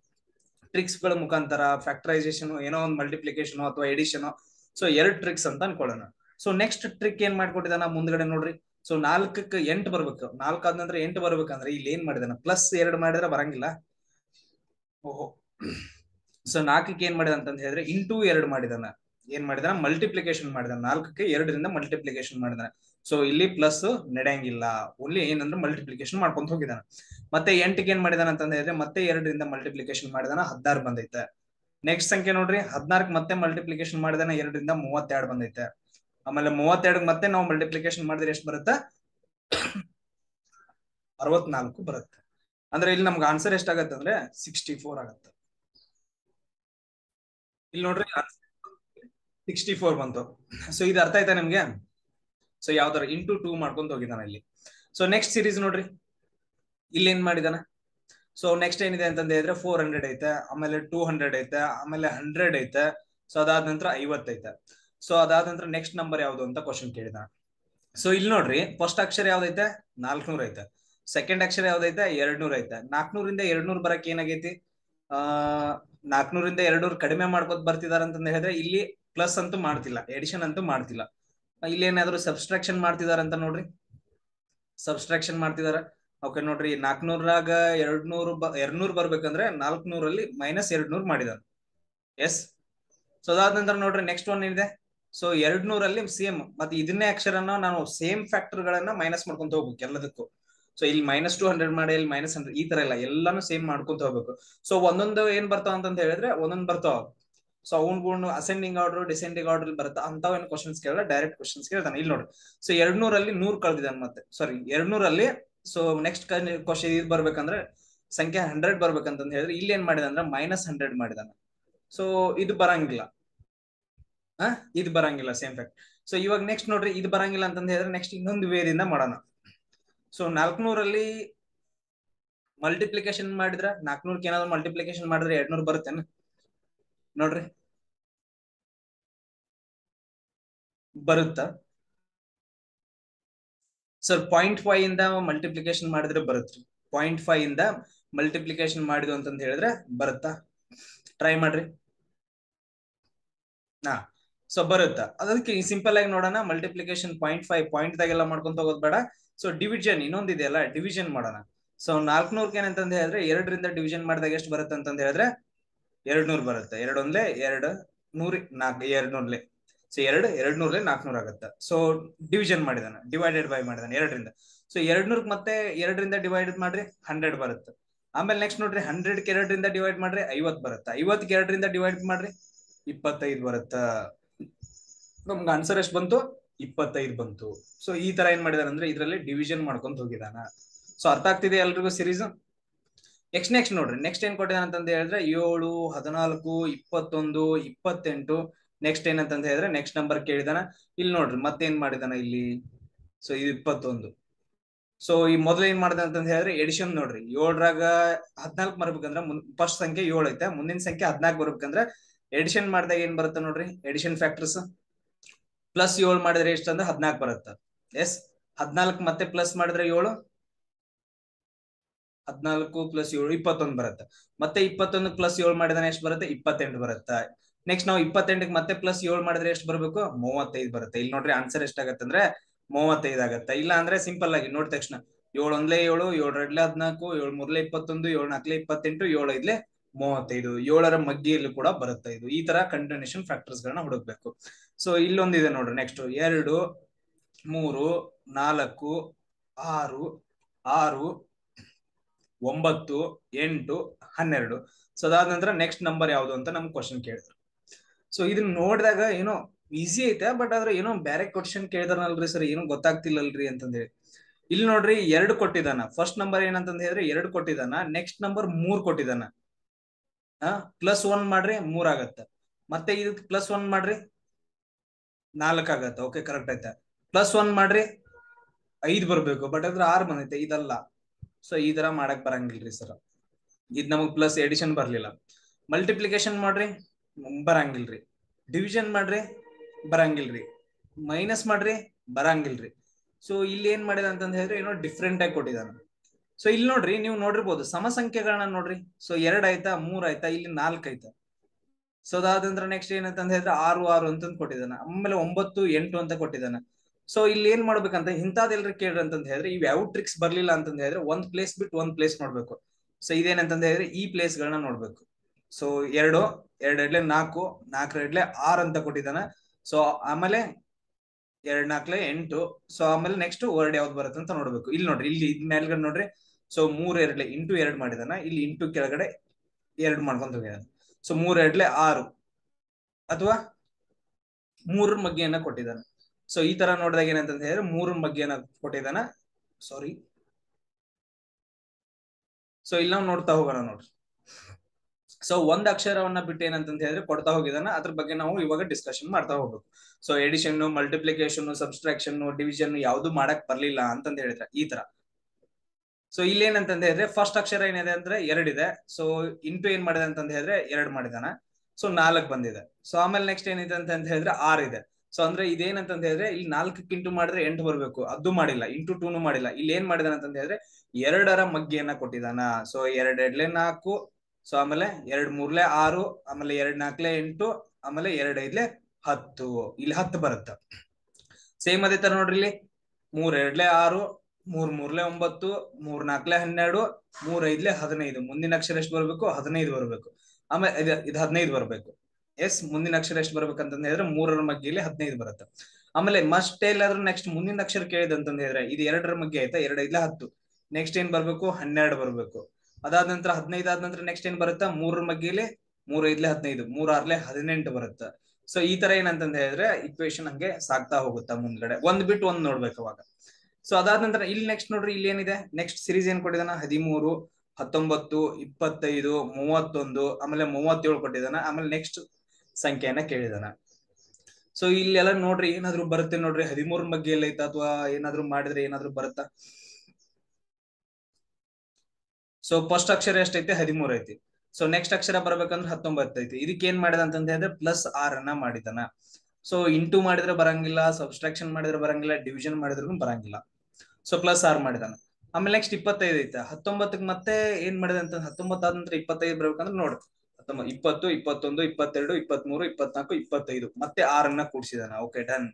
ಟ್ರಿಕ್ಸ್ಗಳ ಮುಖಾಂತರ ಫ್ಯಾಕ್ಟರೈಸೇಷನ್ ಏನೋ ಒಂದು ಮಲ್ಟಿಪ್ಲಿಕೇಶನ್ ಅಥವಾ ಎಡಿಷನ್ ಸೊ ಎರಡು ಟ್ರಿಕ್ಸ್ ಅಂತ ಅನ್ಕೊಳ್ಳೋಣ. ಸೊ ನೆಕ್ಸ್ಟ್ ಟ್ರಿಕ್ ಏನ್ ಮಾಡ್ಕೊಟ್ಟಿದಾನ ಮುಂದ್ಗಡೆ ನೋಡ್ರಿ. ಸೊ ನಾಲ್ಕಕ್ಕೆ ಎಂಟು ಬರ್ಬೇಕು. ನಾಲ್ಕು ಆದ ನಂತರ ಎಂಟು ಬರ್ಬೇಕಂದ್ರೆ ಇಲ್ಲಿ ಏನ್ ಮಾಡಿದಾನ ಪ್ಲಸ್ ಎರಡು ಮಾಡಿದ್ರೆ ಬರಂಗಿಲ್ಲ. ಓಹೋ. ಸೊ ನಾಲ್ಕಕ್ಕೆ ಏನ್ ಮಾಡಿದ ಅಂತ ಹೇಳಿದ್ರೆ ಇಂಟು ಎರಡು ಮಾಡಿದಾನ ಏನ್ ಮಾಡಿದಾನ ಮಲ್ಟಿಪ್ಲಿಕೇಶನ್ ಮಾಡಿದಾನ ನಾಲ್ಕಕ್ಕೆ ಎರಡರಿಂದ ಮಲ್ಟಿಪ್ಲಿಕೇಶನ್ ಮಾಡಿದಾನ ಸೊ ಇಲ್ಲಿ ಪ್ಲಸ್ ನಡೆಯಂಗಿಲ್ಲ. ಓನ್ಲಿ ಏನಂದ್ರೆ ಮಲ್ಟಿಪ್ಲಿಕೇಶನ್ ಮಾಡ್ಕೊಂತ ಹೋಗಿದಾನ ಮತ್ತೆ ಎಂಟಕ್ಕೆ ಏನ್ ಮಾಡಿದಾನ ಅಂತ ಹೇಳಿದ್ರೆ ಮತ್ತೆ ಎರಡರಿಂದ ಮಲ್ಟಿಪ್ಲಿಕೇಶನ್ ಮಾಡಿದಾನ ಹದಿನಾರು ಬಂದೈತೆ. ನೆಕ್ಸ್ಟ್ ಸಂಖ್ಯೆ ನೋಡ್ರಿ. ಹದಿನಾಲ್ಕು ಮತ್ತೆ ಮಲ್ಟಿಪ್ಲಿಕೇಶನ್ ಮಾಡಿದಾನ ಎರಡರಿಂದ ಮೂವತ್ತೆರಡು ಬಂದೈತೆ. ಆಮೇಲೆ ಮೂವತ್ತೆರಡು ಮತ್ತೆ ನಾವು ಮಲ್ಟಿಪ್ಲಿಕೇಶನ್ ಮಾಡಿದ್ರೆ ಎಷ್ಟು ಬರುತ್ತೆ? ಅರವತ್ನಾಲ್ಕು ಬರುತ್ತೆ. ಅಂದ್ರೆ ಇಲ್ಲಿ ನಮ್ಗೆ ಆನ್ಸರ್ ಎಷ್ಟಾಗತ್ತೆ ಅಂದ್ರೆ ಸಿಕ್ಸ್ಟಿ ಫೋರ್ ಆಗತ್ತೆ. ಇಲ್ಲಿ ನೋಡ್ರಿ ಸಿಕ್ಸ್ಟಿ ಫೋರ್ ಬಂತು. ಸೊ ಇದು ಅರ್ಥ ಆಯ್ತಾ ನಿಮ್ಗೆ? ಸೊ ಯಾವ್ದಾರ ಇಂಟು ಟೂ ಮಾಡ್ಕೊಂತ ಹೋಗಿದಾನ ಇಲ್ಲಿ. ಸೊ ನೆಕ್ಸ್ಟ್ ಸೀರೀಸ್ ನೋಡ್ರಿ. ಇಲ್ಲಿ ಏನ್ ಮಾಡಿದಾನ ಸೊ ನೆಕ್ಸ್ಟ್ ಏನಿದೆ ಅಂತಂದ ಹೇಳಿದ್ರೆ ಫೋರ್ ಹಂಡ್ರೆಡ್ ಐತೆ, ಆಮೇಲೆ ಟೂ ಹಂಡ್ರೆಡ್ ಐತೆ, ಆಮೇಲೆ ಹಂಡ್ರೆಡ್ ಐತೆ. ಸೊ ಅದಾದ ನಂತರ ಐವತ್ತೈತೆ ಸೊ ಅದಾದ ನಂತರ ನೆಕ್ಸ್ಟ್ ನಂಬರ್ ಯಾವ್ದು ಅಂತ ಕ್ವಶನ್ ಕೇಳಿದ. ಸೊ ಇಲ್ಲಿ ನೋಡ್ರಿ ಫಸ್ಟ್ ಅಕ್ಷರ ಯಾವ್ದೈತೆ? ನಾಲ್ಕನೂರ ಐತೆ. ಸೆಕೆಂಡ್ ಅಕ್ಷರ ಯಾವ್ದೈತೆ? ನೂರ್ ಐತೆ. ನಾಲ್ಕನೂರಿಂದ ಎರಡ್ನೂರ್ ಬರಕ್ ಏನಾಗೈತಿ? ಆ ನಾಲ್ಕನೂರಿಂದ ಎರಡ್ ನೂರ್ ಕಡಿಮೆ ಮಾಡ್ಕೊತ ಬರ್ತಿದಾರ ಅಂತಂದ ಹೇಳಿದ್ರೆ ಇಲ್ಲಿ ಪ್ಲಸ್ ಅಂತೂ ಮಾಡ್ತಿಲ್ಲ ಎಡಿಷನ್ ಅಂತೂ ಮಾಡ್ತಿಲ್ಲ. ಇಲ್ಲಿ ಏನಾದ್ರು ಸಬ್ಸ್ಟ್ರಾಕ್ಷನ್ ಮಾಡ್ತಿದಾರ ಅಂತ ನೋಡ್ರಿ. ಸಬ್ಸ್ಟ್ರಾಕ್ಷನ್ ಮಾಡ್ತಿದಾರ. ಓಕೆ ನೋಡ್ರಿ ನಾಲ್ಕನೂರಾಗ ಎರಡ್ನೂರು ನೂರು ಎರಡ್ ನೂರ್ ಬರ್ಬೇಕಂದ್ರೆ ನಾಲ್ಕನೂರಲ್ಲಿ ಮೈನಸ್ ಎರಡ್ನೂರ್ ಮಾಡಿದಾರ. ಎಸ್ ಸೊ ಅದಾದ ನಂತರ ನೋಡ್ರಿ ನೆಕ್ಸ್ಟ್ ಒನ್ ಏನಿದೆ? ಸೊ ಎರಡ್ ನೂರಲ್ಲಿ ಸೇಮ್ ಮತ್ತೆ ಇದನ್ನೇ ಅಕ್ಷರನ ನಾವು ಸೇಮ್ ಫ್ಯಾಕ್ಟರ್ ಗಳನ್ನ ಮೈನಸ್ ಮಾಡ್ಕೊಂತ ಹೋಗ್ಬೇಕು ಎಲ್ಲದಕ್ಕೂ. ಸೊ ಇಲ್ಲಿ ಮೈನಸ್ ಟು ಹಂಡ್ರೆಡ್ ಮಾಡಿ, ಇಲ್ಲಿ ಮೈನಸ್ ಹಂಡ್ರೆಡ್ ಈ ತರ ಎಲ್ಲ ಎಲ್ಲಾನು ಸೇಮ್ ಮಾಡ್ಕೊಂತ ಹೋಗ್ಬೇಕು. ಸೊ ಒಂದೊಂದು ಏನ್ ಬರ್ತಾವ ಅಂತ ಹೇಳಿದ್ರೆ ಒಂದೊಂದ್ ಬರ್ತಾವ. ಸೊ ಅವ್ನ್ಗಳು ಅಸೆಂಡಿಂಗ್ ಆರ್ಡರ್ ಡಿಸೆಂಡಿಂಗ್ ಆರ್ಡರ್ ಬರುತ್ತೆ ಅಂತಾವ್ ಏನು ಕ್ವಶನ್ಸ್ ಕೇಳಿದ್ರೆ ಡೈರೆಕ್ಟ್ ಕ್ವಶನ್ಸ್ ಕೇಳ್ತಾನೆ. ಇಲ್ಲಿ ನೋಡಿ. ಸೊ ಎರಡ್ ನೂರಲ್ಲಿ ನೂರ್ ಕಳ್ದಿದ್ದಾನೆ ಮತ್ತೆ. ಸಾರಿ ಎರಡ್ ನೂರಲ್ಲಿ ಸೊ ನೆಕ್ಸ್ಟ್ ಕ್ವಶನ್ ಇದು ಬರ್ಬೇಕಂದ್ರೆ ಸಂಖ್ಯೆ ಹಂಡ್ರೆಡ್ ಬರ್ಬೇಕಂತ ಹೇಳಿದ್ರೆ ಇಲ್ಲಿ ಏನ್ ಮಾಡಿದ ಅಂದ್ರೆ ಮೈನಸ್ ಹಂಡ್ರೆಡ್ ಮಾಡಿದಾನೆ. ಸೊ ಇದು ಬರಂಗಿಲ್ಲ. ಇದು ಬರಂಗಿಲ್ಲ ಸೇಮ್ ಫ್ಯಾಕ್ಟ್ ಸೊ ಇವಾಗ ನೆಕ್ಸ್ಟ್ ನೋಡ್ರಿ, ಇದು ಬರಂಗಿಲ್ಲ ಅಂತ ಹೇಳಿದ್ರೆ ನೆಕ್ಸ್ಟ್ ಇನ್ನೊಂದು ವೇದಿಂದ ಮಾಡೋಣ. ಸೊ ನಾಲ್ಕನೂರಲ್ಲಿ ಮಲ್ಟಿಪ್ಲಿಕೇಶನ್ ಮಾಡಿದ್ರ ನಾಲ್ಕನೂರ್ ಏನಾದ್ರು ಮಲ್ಟಿಪ್ಲಿಕೇಶನ್ ಮಾಡಿದ್ರೆ ಎರಡ್ನೂರ್ ಬರುತ್ತೇನ? ನೋಡ್ರಿ. ಬರುತ್ತಾ? ಸರ್ ಪಾಯಿಂಟ್ ಫೈವ್ ಇಂದ ಮಲ್ಟಿಪ್ಲಿಕೇಶನ್ ಮಾಡಿದ್ರೆ ಬರುತ್ತೆ ಪಾಯಿಂಟ್ ಫೈವ್ ಇಂದ ಮಲ್ಟಿಪ್ಲಿಕೇಶನ್ ಮಾಡಿದ್ವು ಅಂತಂದ ಹೇಳಿದ್ರೆ ಬರುತ್ತಾ? ಟ್ರೈ ಮಾಡ್ರಿ. ಹಾ ಸೊ ಬರುತ್ತೆ. ಅದಕ್ಕೆ ಸಿಂಪಲ್ ಆಗಿ ನೋಡೋಣ. ಮಲ್ಟಿಪ್ಲಿಕೇಶನ್ ಪಾಯಿಂಟ್ ಫೈವ್ ಪಾಯಿಂಟ್ ದಾಗೆಲ್ಲ ಮಾಡ್ಕೊಂತ ಹೋಗೋದ್ ಬೇಡ. ಸೊ ಡಿವಿಜನ್ ಇನ್ನೊಂದಿದೆಯಲ್ಲ ಡಿವಿಷನ್ ಮಾಡೋಣ. ಸೊ ನಾಲ್ಕನೂರ್ಗೆ ಏನಂತಂದ ಹೇಳಿದ್ರೆ, ಎರಡರಿಂದ ಡಿವಿಷನ್ ಮಾಡಿದಾಗ ಎಷ್ಟು ಬರುತ್ತೆ ಅಂತಂದು ಹೇಳಿದ್ರೆ ಎರಡ್ ನೂರ್ ಬರುತ್ತೆ. ಎರಡೊಂದ್ಲೆ ಎರಡು, ನೂರ್, ನಾಲ್ಕು ಎರಡ್ ನೂರ್ಲೆ ಸೊ ಎರಡು ಎರಡ್ ನೂರ್ಲೆ ಆಗುತ್ತೆ. ಸೊ ಡಿವಿಷನ್ ಮಾಡಿದಾನ. ಡಿವೈಡೆಡ್ ಬೈ ಮಾಡಿದಾನೆ ಎರಡರಿಂದ. ಸೊ ಎರಡ್ ನೂರ್ ಮತ್ತೆ ಎರಡರಿಂದ ಡಿವೈಡ್ ಮಾಡ್ರಿ ಹಂಡ್ರೆಡ್ ಬರುತ್ತೆ. ಆಮೇಲೆ ನೆಕ್ಸ್ಟ್ ನೋಡ್ರಿ ಹಂಡ್ರೆಡ್ ಎರಡರಿಂದ ಡಿವೈಡ್ ಮಾಡ್ರಿ ಐವತ್ ಬರುತ್ತೆ. ಐವತ್ಗೆ ಎರಡರಿಂದ ಡಿವೈಡ್ ಮಾಡ್ರಿ ಇಪ್ಪತ್ತೈದು ಬರುತ್ತ. ನಮ್ಗೆ ಆನ್ಸರ್ ಎಷ್ಟು ಬಂತು? ಇಪ್ಪತ್ತೈದು ಬಂತು. ಸೊ ಈ ತರ ಏನ್ ಮಾಡಿದಾರೆ ಅಂದ್ರೆ ಇದರಲ್ಲಿ ಡಿವಿಷನ್ ಮಾಡ್ಕೊಂತ ಹೋಗಿದಾನ. ಸೊ ಅರ್ಥ ಆಗ್ತಿದೆ ಎಲ್ರಿಗೂ ಸಿರೀಸ್ ನೆಕ್ಸ್ಟ್ ನೆಕ್ಸ್ಟ್ ನೋಡ್ರಿ. ನೆಕ್ಸ್ಟ್ ಏನ್ ಕೊಟ್ಟಿದಾನ ಅಂತಂದ ಹೇಳಿದ್ರೆ ಏಳು, ಹದಿನಾಲ್ಕು, ಇಪ್ಪತ್ತೊಂದು, ಇಪ್ಪತ್ತೆಂಟು. ನೆಕ್ಸ್ಟ್ ಏನಂತಂದ ಹೇಳಿದ್ರೆ ನೆಕ್ಸ್ಟ್ ನಂಬರ್ ಕೇಳಿದಾನ. ಇಲ್ಲಿ ನೋಡ್ರಿ, ಮತ್ತೇನ್ ಮಾಡಿದಾನ ಇಲ್ಲಿ? ಸೊ ಇದು ಇಪ್ಪತ್ತೊಂದು. ಸೊ ಈ ಮೊದಲು ಏನ್ ಮಾಡಿದ ಅಂತಂದ ಹೇಳಿದ್ರೆ ಎಡಿಷನ್ ನೋಡ್ರಿ. ಏಳರಾಗ ಹದ್ನಾಲ್ಕು ಬರ್ಬೇಕಂದ್ರೆ ಫಸ್ಟ್ ಸಂಖ್ಯೆ ಏಳು ಐತೆ. ಮುಂದಿನ ಸಂಖ್ಯೆ ಹದ್ನಾಲ್ಕು ಬರ್ಬೇಕಂದ್ರೆ ಎಡಿಷನ್ ಮಾಡಿದಾಗ ಏನ್ ಬರುತ್ತೆ ನೋಡ್ರಿ? ಎಡಿಷನ್ ಫ್ಯಾಕ್ಟರ್ಸ್ ಪ್ಲಸ್ ಏಳು ಮಾಡಿದ್ರೆ ಎಷ್ಟು ಅಂದ್ರೆ ಹದ್ನಾಲ್ಕು ಬರುತ್ತೆ. ಎಸ್ ಹದ್ನಾಲ್ಕು ಮತ್ತೆ ಪ್ಲಸ್ ಮಾಡಿದ್ರೆ ಏಳು? ಹದ್ನಾಲ್ಕು ಪ್ಲಸ್ ಏಳು, ಇಪ್ಪತ್ತೊಂದು ಬರುತ್ತೆ. ಮತ್ತೆ ಇಪ್ಪತ್ತೊಂದು ಪ್ಲಸ್ ಏಳು ಮಾಡಿದ್ರೆ ಎಷ್ಟು ಬರುತ್ತೆ? ಇಪ್ಪತ್ತೆಂಟು ಬರುತ್ತೆ. ನೆಕ್ಸ್ಟ್ ನಾವು ಇಪ್ಪತ್ತೆಂಟಕ್ಕೆ ಮತ್ತೆ ಪ್ಲಸ್ ಏಳು ಮಾಡಿದ್ರೆ ಎಷ್ಟು ಬರಬೇಕು? ಮೂವತ್ತೈದು ಬರುತ್ತೆ. ಇಲ್ಲಿ ನೋಡ್ರಿ ಆನ್ಸರ್ ಎಷ್ಟಾಗತ್ತೆ ಅಂದ್ರೆ ಮೂವತ್ತೈದು ಆಗತ್ತೆ. ಇಲ್ಲ ಅಂದ್ರೆ ಸಿಂಪಲ್ ಆಗಿ ನೋಡಿದ ತಕ್ಷಣ. ಏಳು ಒಂದ್ಲೆ ಏಳು ಏಳು ಎರಡ್ಲೆ ಹದ್ನಾಲ್ಕು, ಏಳು ಮೂರ್ಲೆ ಇಪ್ಪತ್ತೊಂದು, ಏಳು ನಾಲ್ಕಲೆ ಇಪ್ಪತ್ತೆಂಟು, ಏಳು ಐದ್ಲೆ ಮೂವತ್ತೈದು, ಏಳರ ಮಗ್ಗಿಯಲ್ಲಿ ಕೂಡ ಬರುತ್ತೆ ಇದು. ಈ ತರ ಕಂಟಿನ್ಯೂಷನ್ ಫ್ಯಾಕ್ಟರ್ಸ್ ಗಳನ್ನ ಹುಡುಕ್ಬೇಕು. ಸೊ ಇಲ್ಲೊಂದಿದೆ ನೋಡ್ರಿ ನೆಕ್ಸ್ಟ್ ಎರಡು, ಮೂರು, ನಾಲ್ಕು, ಆರು ಆರು, ಒಂಬತ್ತು, ಎಂಟು, ಹನ್ನೆರಡು. ಸೊ ಅದಾದ ನಂತರ ನೆಕ್ಸ್ಟ್ ನಂಬರ್ ಯಾವುದು ಅಂತ ನಮ್ಗೆ ಕ್ವಶನ್ ಕೇಳಿದ್ರು. ಸೊ ಇದನ್ನ ನೋಡಿದಾಗ ಏನೋ ಈಸಿ ಐತೆ ಬಟ್ ಆದ್ರೆ ಏನೋ ಬೇರೆ ಕ್ವಶನ್ ಕೇಳಿದಾರಲ್ರಿ ಸರ್ ಏನೋ ಗೊತ್ತಾಗ್ತಿಲ್ಲಲ್ರಿ ಅಂತಂದ್ರೆ ಇಲ್ಲಿ ನೋಡ್ರಿ ಎರಡು ಕೊಟ್ಟಿದಾನ ಫಸ್ಟ್ ನಂಬರ್ ಏನಂತಂದ ಹೇಳಿದ್ರೆ ಎರಡು ಕೊಟ್ಟಿದಾನ ನೆಕ್ಸ್ಟ್ ನಂಬರ್ ಮೂರ್ ಕೊಟ್ಟಿದಾನ ಪ್ಲಸ್ ಒನ್ ಮಾಡ್ರಿ, ಮೂರ್ ಆಗತ್ತ. ಮತ್ತೆ ಇದಕ್ಕೆ ಪ್ಲಸ್ ಒನ್ ಮಾಡ್ರಿ, ನಾಲ್ಕ್ ಆಗತ್ತ. ಓಕೆ ಕರೆಕ್ಟ್ ಆಯ್ತಾ ಪ್ಲಸ್ ಒನ್ ಮಾಡ್ರಿ, ಐದ್ ಬರ್ಬೇಕು. ಬಟ್ ಅದ್ರ ಆರ್ ಬಂದೈತೆ. ಇದಲ್ಲ. ಸೊ ಈ ತರ ಮಾಡಕ್ ಬರಂಗಿಲ್ರಿ ಸರ್ ಇದ್ ನಮಗ್ ಪ್ಲಸ್ ಎಡಿಷನ್ ಬರ್ಲಿಲ್ಲ. ಮಲ್ಟಿಪ್ಲಿಕೇಶನ್ ಮಾಡ್ರಿ, ಬರಂಗಿಲ್ರಿ. ಡಿವಿಷನ್ ಮಾಡ್ರಿ, ಬರಂಗಿಲ್ರಿ. ಮೈನಸ್ ಮಾಡ್ರಿ, ಬರಂಗಿಲ್ರಿ. ಸೊ ಇಲ್ಲಿ ಏನ್ ಮಾಡಿದ ಅಂತಂದ ಹೇಳಿದ್ರೆ, ಏನೋ ಡಿಫ್ರೆಂಟ್ ಆಗಿ ಕೊಟ್ಟಿದಾನ ಸೊ ಇಲ್ಲಿ ನೋಡ್ರಿ, ನೀವು ನೋಡಿರ್ಬೋದು ಸಮ ಸಂಖ್ಯೆಗಳನ್ನ ನೋಡ್ರಿ. ಸೊ ಎರಡ್ ಆಯ್ತಾ, ಮೂರ್ ಆಯ್ತಾ, ಇಲ್ಲಿ ನಾಲ್ಕ್ ಆಯ್ತಾ. ಸೊ ಅದಾದಂದ್ರ ನೆಕ್ಸ್ಟ್ ಏನಂತಂದ್ರೆ ಹೇಳಿದ್ರೆ ಆರು ಆರು ಅಂತಂದ್ ಕೊಟ್ಟಿದ್ದಾನೆ. ಆಮೇಲೆ ಒಂಬತ್ತು, ಎಂಟು ಅಂತ ಕೊಟ್ಟಿದ್ದಾನೆ. ಸೊ ಇಲ್ಲಿ ಏನ್ ಮಾಡ್ಬೇಕಂತ ಇಂಥದ್ದೆಲ್ರಿ ಕೇಳ್ರಿ ಅಂತ ಹೇಳಿದ್ರೆ, ಇವ್ ಯಾವ ಟ್ರಿಕ್ಸ್ ಬರ್ಲಿಲ್ಲ ಅಂತ ಹೇಳಿದ್ರೆ ಒಂದ್ ಪ್ಲೇಸ್ ಬಿಟ್ಟು ಒಂದ್ ಪ್ಲೇಸ್ ನೋಡ್ಬೇಕು. ಸೊ ಇದೇನಂತಂದ್ ಹೇಳಿದ್ರೆ ಈ ಪ್ಲೇಸ್ ಗಳನ್ನ ನೋಡ್ಬೇಕು. ಸೊ ಎರಡು, ಎರಡ್ ಎರಡ್ಲೆ ನಾಲ್ಕು, ನಾಲ್ಕರ ಎಡ್ಲೆ ಆರ್ ಅಂತ ಕೊಟ್ಟಿದ್ದಾನೆ. ಸೊ ಆಮೇಲೆ ಎರಡ್ ನಾಲ್ಕಲೆ ಎಂಟು. ಸೊ ಆಮೇಲೆ ನೆಕ್ಸ್ಟ್ ವರ್ಡ್ ಯಾವ್ದು ಬರುತ್ತೆ ಅಂತ ನೋಡ್ಬೇಕು. ಇಲ್ಲಿ ನೋಡ್ರಿ, ಇಲ್ಲಿ ಇದ್ ಮೇಲ್ಗಡೆ ನೋಡ್ರಿ. ಸೊ ಮೂರ್ ಎರಡ್ಲೆ ಇಂಟು ಎರಡ್ ಮಾಡಿದಾನ, ಇಲ್ಲಿ ಇಂಟು ಕೆಳಗಡೆ ಎರಡ್ ಮಾಡ್ಕೊಂತ ಹೋಗಿದಾನ ಸೊ ಮೂರ್ ಎರಡ್ಲೆ ಆರು. ಅಥವಾ ಮೂರ್ ಮಗ್ಗೆಯನ್ನ ಕೊಟ್ಟಿದ್ದಾನೆ ಸೊ ಈ ತರ ನೋಡಿದಾಗ ಏನಂತ ಹೇಳಿದ್ರೆ, ಮೂರ್ ಮಗ್ಗೆಯನ್ನ ಕೊಟ್ಟಿದ್ದಾನ ಸಾರಿ ಸೊ ಇಲ್ಲಿ ನಾವು ನೋಡ್ತಾ ಹೋಗೋಣ ನೋಡ್ರಿ. ಸೊ ಒಂದ್ ಅಕ್ಷರವನ್ನ ಬಿಟ್ಟು ಏನಂತ ಹೇಳಿದ್ರೆ ಕೊಡ್ತಾ ಹೋಗಿದಾನ. ಅದ್ರ ಬಗ್ಗೆ ನಾವು ಇವಾಗ ಡಿಸ್ಕಷನ್ ಮಾಡ್ತಾ ಹೋಗ್ಬೇಕು. So addition multiplication subtraction division ಯಾವ್ದು ಮಾಡಕ್ ಬರ್ಲಿಲ್ಲ ಅಂತಂದ ಹೇಳಿದ್ರೆ ಈ ತರ. ಸೊ ಇಲ್ಲಿ ಏನಂತಂದ ಹೇಳಿದ್ರೆ ಫಸ್ಟ್ ಅಕ್ಷರ ಏನಿದೆ ಅಂದ್ರೆ ಎರಡಿದೆ. ಸೊ ಇಂಟು ಏನ್ ಮಾಡಿದೆ ಅಂತಂದ ಹೇಳಿದ್ರೆ ಎರಡ್ ಮಾಡಿದಾನ. ಸೊ ನಾಲ್ಕ್ ಬಂದಿದೆ. ಸೊ ಆಮೇಲೆ ನೆಕ್ಸ್ಟ್ ಏನಿದೆ ಅಂತ ಹೇಳಿದ್ರೆ ಆರ್ ಇದೆ. ಸೊ ಅಂದ್ರೆ ಇದೇನಂತಂದ ಹೇಳಿದ್ರೆ ಇಲ್ಲಿ ನಾಲ್ಕಕ್ಕೆ ಇಂಟು ಮಾಡಿದ್ರೆ ಎಂಟು ಬರ್ಬೇಕು. ಅದು ಮಾಡಿಲ್ಲ. ಇಂಟು ಟೂನು ಮಾಡಿಲ್ಲ. ಇಲ್ಲಿ ಏನ್ ಮಾಡಿದಾನ ಅಂತ ಹೇಳಿದ್ರೆ ಎರಡರ ಮಗ್ಗಿಯನ್ನ ಕೊಟ್ಟಿದಾನ. ಸೊ ಎರಡ್ ಎರಡ್ಲೆ ನಾಲ್ಕು. ಸೊ ಆಮೇಲೆ ಎರಡ್ ಮೂರ್ಲೆ ಆರು. ಆಮೇಲೆ ಎರಡ್ ನಾಲ್ಕಲೆ ಎಂಟು. ಆಮೇಲೆ ಎರಡ್ ಐದ್ಲೆ ಹತ್ತು. ಇಲ್ಲಿ ಹತ್ತು ಬರುತ್ತೆ. ಸೇಮ್ ಅದೇ ತರ ನೋಡ್ರಿ ಇಲ್ಲಿ. ಮೂರ್ ಎರಡ್ಲೆ ಆರು. ಮೂರ್ ಮೂರ್ಲೆ ಒಂಬತ್ತು, ಮೂರ್ ನಾಲ್ಕಲೆ ಹನ್ನೆರಡು, ಮೂರ್ ಐದ್ಲೆ ಹದಿನೈದು. ಮುಂದಿನ ಅಕ್ಷರ ಎಷ್ಟು ಬರ್ಬೇಕು? ಹದಿನೈದು ಬರ್ಬೇಕು. ಆಮೇಲೆ ಇದು ಇದು ಹದಿನೈದು ಬರ್ಬೇಕು. ಎಸ್, ಮುಂದಿನ ಅಕ್ಷರ ಎಷ್ಟು ಬರ್ಬೇಕಂತ ಹೇಳಿದ್ರೆ ಮೂರರ ಮಗ್ಗಿಲಿ ಹದಿನೈದು ಬರುತ್ತೆ. ಆಮೇಲೆ ಮಸ್ಟ್ ಎಲ್ಲಾದ್ರೂ ನೆಕ್ಸ್ಟ್ ಮುಂದಿನ ಅಕ್ಷರ ಕೇಳಿದ್ ಅಂತಂದ ಹೇಳಿದ್ರೆ ಇದು ಎರಡರ ಮಗ್ಗಿ ಆಯ್ತಾ? ಎರಡ್ ಐದ್ಲೆ ಹತ್ತು. ನೆಕ್ಸ್ಟ್ ಏನ್ ಬರ್ಬೇಕು? ಹನ್ನೆರಡು ಬರ್ಬೇಕು. ಅದಾದ ನಂತರ ಹದಿನೈದು ಆದ ನಂತರ ನೆಕ್ಸ್ಟ್ ಏನ್ ಬರುತ್ತಾ? ಮೂರರ ಮಗ್ಗಿಲಿ ಮೂರ್ ಐದ್ಲೆ ಹದಿನೈದು, ಮೂರ್ ಆರ್ಲೆ ಹದಿನೆಂಟು ಬರುತ್ತೆ. ಸೊ ಈ ತರ ಏನಂತ ಹೇಳಿದ್ರೆ ಇಕ್ವೇಶನ್ ಹಂಗೆ ಸಾಕ್ತಾ ಹೋಗುತ್ತಾ ಮುಂದ್ಗಡೆ. ಒಂದ್ ಬಿಟ್ಟು ಒಂದ್ ನೋಡ್ಬೇಕು ಅವಾಗ. ಸೊ ಅದಾದ ನಂತರ ಇಲ್ಲಿ ನೆಕ್ಸ್ಟ್ ನೋಡ್ರಿ, ಇಲ್ಲಿ ಏನಿದೆ? ನೆಕ್ಸ್ಟ್ ಸಿರೀಸ್ ಏನ್ ಕೊಟ್ಟಿದಾನ ಹದಿಮೂರು, ಹತ್ತೊಂಬತ್ತು, ಇಪ್ಪತ್ತೈದು, ಮೂವತ್ತೊಂದು, ಆಮೇಲೆ ಮೂವತ್ತೇಳು ಕೊಟ್ಟಿದಾನ ಆಮೇಲೆ ನೆಕ್ಸ್ಟ್ ಸಂಖ್ಯೆಯನ್ನ ಕೇಳಿದಾನ. ಸೊ ಇಲ್ಲೆಲ್ಲ ನೋಡ್ರಿ, ಏನಾದ್ರು ಬರುತ್ತೆ ನೋಡ್ರಿ? ಹದಿಮೂರ್ ಬಗ್ಗೆ ಎಲ್ಲ ಐತಾ? ಅಥವಾ ಏನಾದ್ರು ಮಾಡಿದ್ರೆ ಏನಾದ್ರು ಬರುತ್ತಾ? ಸೊ ಫಸ್ಟ್ ಅಕ್ಷರ ಎಷ್ಟೈತೆ? ಹದಿಮೂರ್ ಐತಿ. ಸೊ ನೆಕ್ಸ್ಟ್ ಅಕ್ಷರ ಬರ್ಬೇಕಂದ್ರೆ ಹತ್ತೊಂಬತ್ತು ಐತಿ. ಇದಕ್ಕೆ ಏನ್ ಮಾಡಿದ ಅಂತಂದ್ರೆ ಹೇಳಿದ್ರೆ ಪ್ಲಸ್ ಆರ್ ಅನ್ನ ಮಾಡಿದಾನ. ಸೊ ಇಂಟು ಮಾಡಿದ್ರೆ ಬರಂಗಿಲ್ಲ ಸಬ್ಸ್ಟ್ರಾಕ್ಷನ್ ಮಾಡಿದ್ರೆ ಬರಂಗಿಲ್ಲ ಡಿವಿಷನ್ ಮಾಡಿದ್ರು ಬರಂಗಿಲ್ಲ. ಸೊ ಪ್ಲಸ್ ಆರ್ ಮಾಡಿದಾನ. ಆಮೇಲೆ ನೆಕ್ಸ್ಟ್ ಇಪ್ಪತ್ತೈದು ಐತೆ. ಹತ್ತೊಂಬತ್ತಕ್ಕೆ ಮತ್ತೆ ಏನ್ ಮಾಡಿದೆ ಅಂತ ಹತ್ತೊಂಬತ್ತು ಆದ ನಂತರ ಇಪ್ಪತ್ತೈದು ಬರ್ಬೇಕಂದ್ರೆ ನೋಡು ಹತ್ತೊಂಬತ್ತು ಇಪ್ಪತ್ತು, ಇಪ್ಪತ್ತೊಂದು, ಇಪ್ಪತ್ತೆರಡು ಇಪ್ಪತ್ಮೂರು ಇಪ್ಪತ್ನಾಲ್ಕು, ಇಪ್ಪತ್ತೈದು. ಮತ್ತೆ ಆರನ್ನ ಕೂಡಿಸಿದಾನ. ಓಕೆ ಡನ್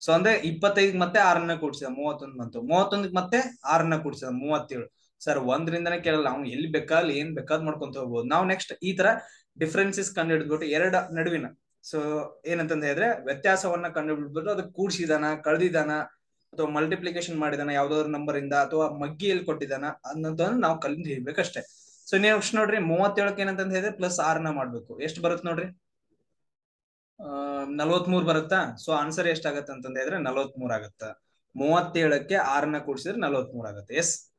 ಸೊ ಅಂದ್ರೆ ಇಪ್ಪತ್ತೈದು ಮತ್ತೆ ಆರನ್ನ ಕೂಡಿಸಿದ. ಮೂವತ್ತೊಂದು ಬಂತು. ಮೂವತ್ತೊಂದಕ್ಕೆ ಮತ್ತೆ ಆರನ್ನ ಕೂಡಿಸಿದ. ಮೂವತ್ತೇಳು. ಸರ್ ಒಂದ್ರಿಂದನೇ ಕೇಳಲ್ಲ. ಅವ್ನು ಎಲ್ಲಿ ಬೇಕಾದಲ್ಲಿ ಏನ್ ಬೇಕಾದ್ ಮಾಡ್ಕೊಂತ ಹೋಗ್ಬೋದು. ನಾವು ನೆಕ್ಸ್ಟ್ ಈ ತರ ಡಿಫ್ರೆನ್ಸಸ್ ಕಂಡು ಹಿಡಿದ್ಬಿಟ್ಟು ಎರಡ ನಡುವಿನ. ಸೊ ಏನಂತಂದ್ರೆ, ವ್ಯತ್ಯಾಸವನ್ನ ಕಂಡು ಹಿಡಿದ್ಬಿಟ್ಟು ಅದಕ್ಕೆ ಕೂಡಿಸಿದಾನ, ಕಳ್ದಿದಾನ. ಅಥವಾ ಮಲ್ಟಿಪ್ಲಿಕೇಶನ್ ಮಾಡಿದಾನ, ಯಾವ್ದಾದ್ರು ನಂಬರ್ ಇಂದ ಅಥವಾ ಮಗ್ಗಿಯಲ್ಲಿ ಕೊಟ್ಟಿದಾನ ಅನ್ನೋದನ್ನ ನಾವು ಕಲಿಂದ ಹೇಳ್ಬೇಕಷ್ಟೇ ಸೊ ನೆಕ್ಸ್ಟ್ ನೋಡ್ರಿ ಮೂವತ್ತೇಳಕ್ಕೆ ಏನಂತ ಹೇಳಿದ್ರೆ ಪ್ಲಸ್ ಆರ್ನ ಮಾಡ್ಬೇಕು. ಎಷ್ಟು ಬರುತ್ತೆ ನೋಡ್ರಿ? ಆ, ನಲ್ವತ್ಮೂರ್ ಬರುತ್ತಾ? ಸೊ ಆನ್ಸರ್ ಎಷ್ಟಾಗತ್ತೆ ಅಂತ ಹೇಳಿದ್ರೆ ನಲ್ವತ್ಮೂರ್ ಆಗತ್ತ. ಮೂವತ್ತೇಳಕ್ಕೆ ಆರನ್ನ ಕೂಡಿಸಿದ್ರೆ ನಲ್ವತ್ಮೂರ್ ಆಗತ್ತೆ. ಎಸ್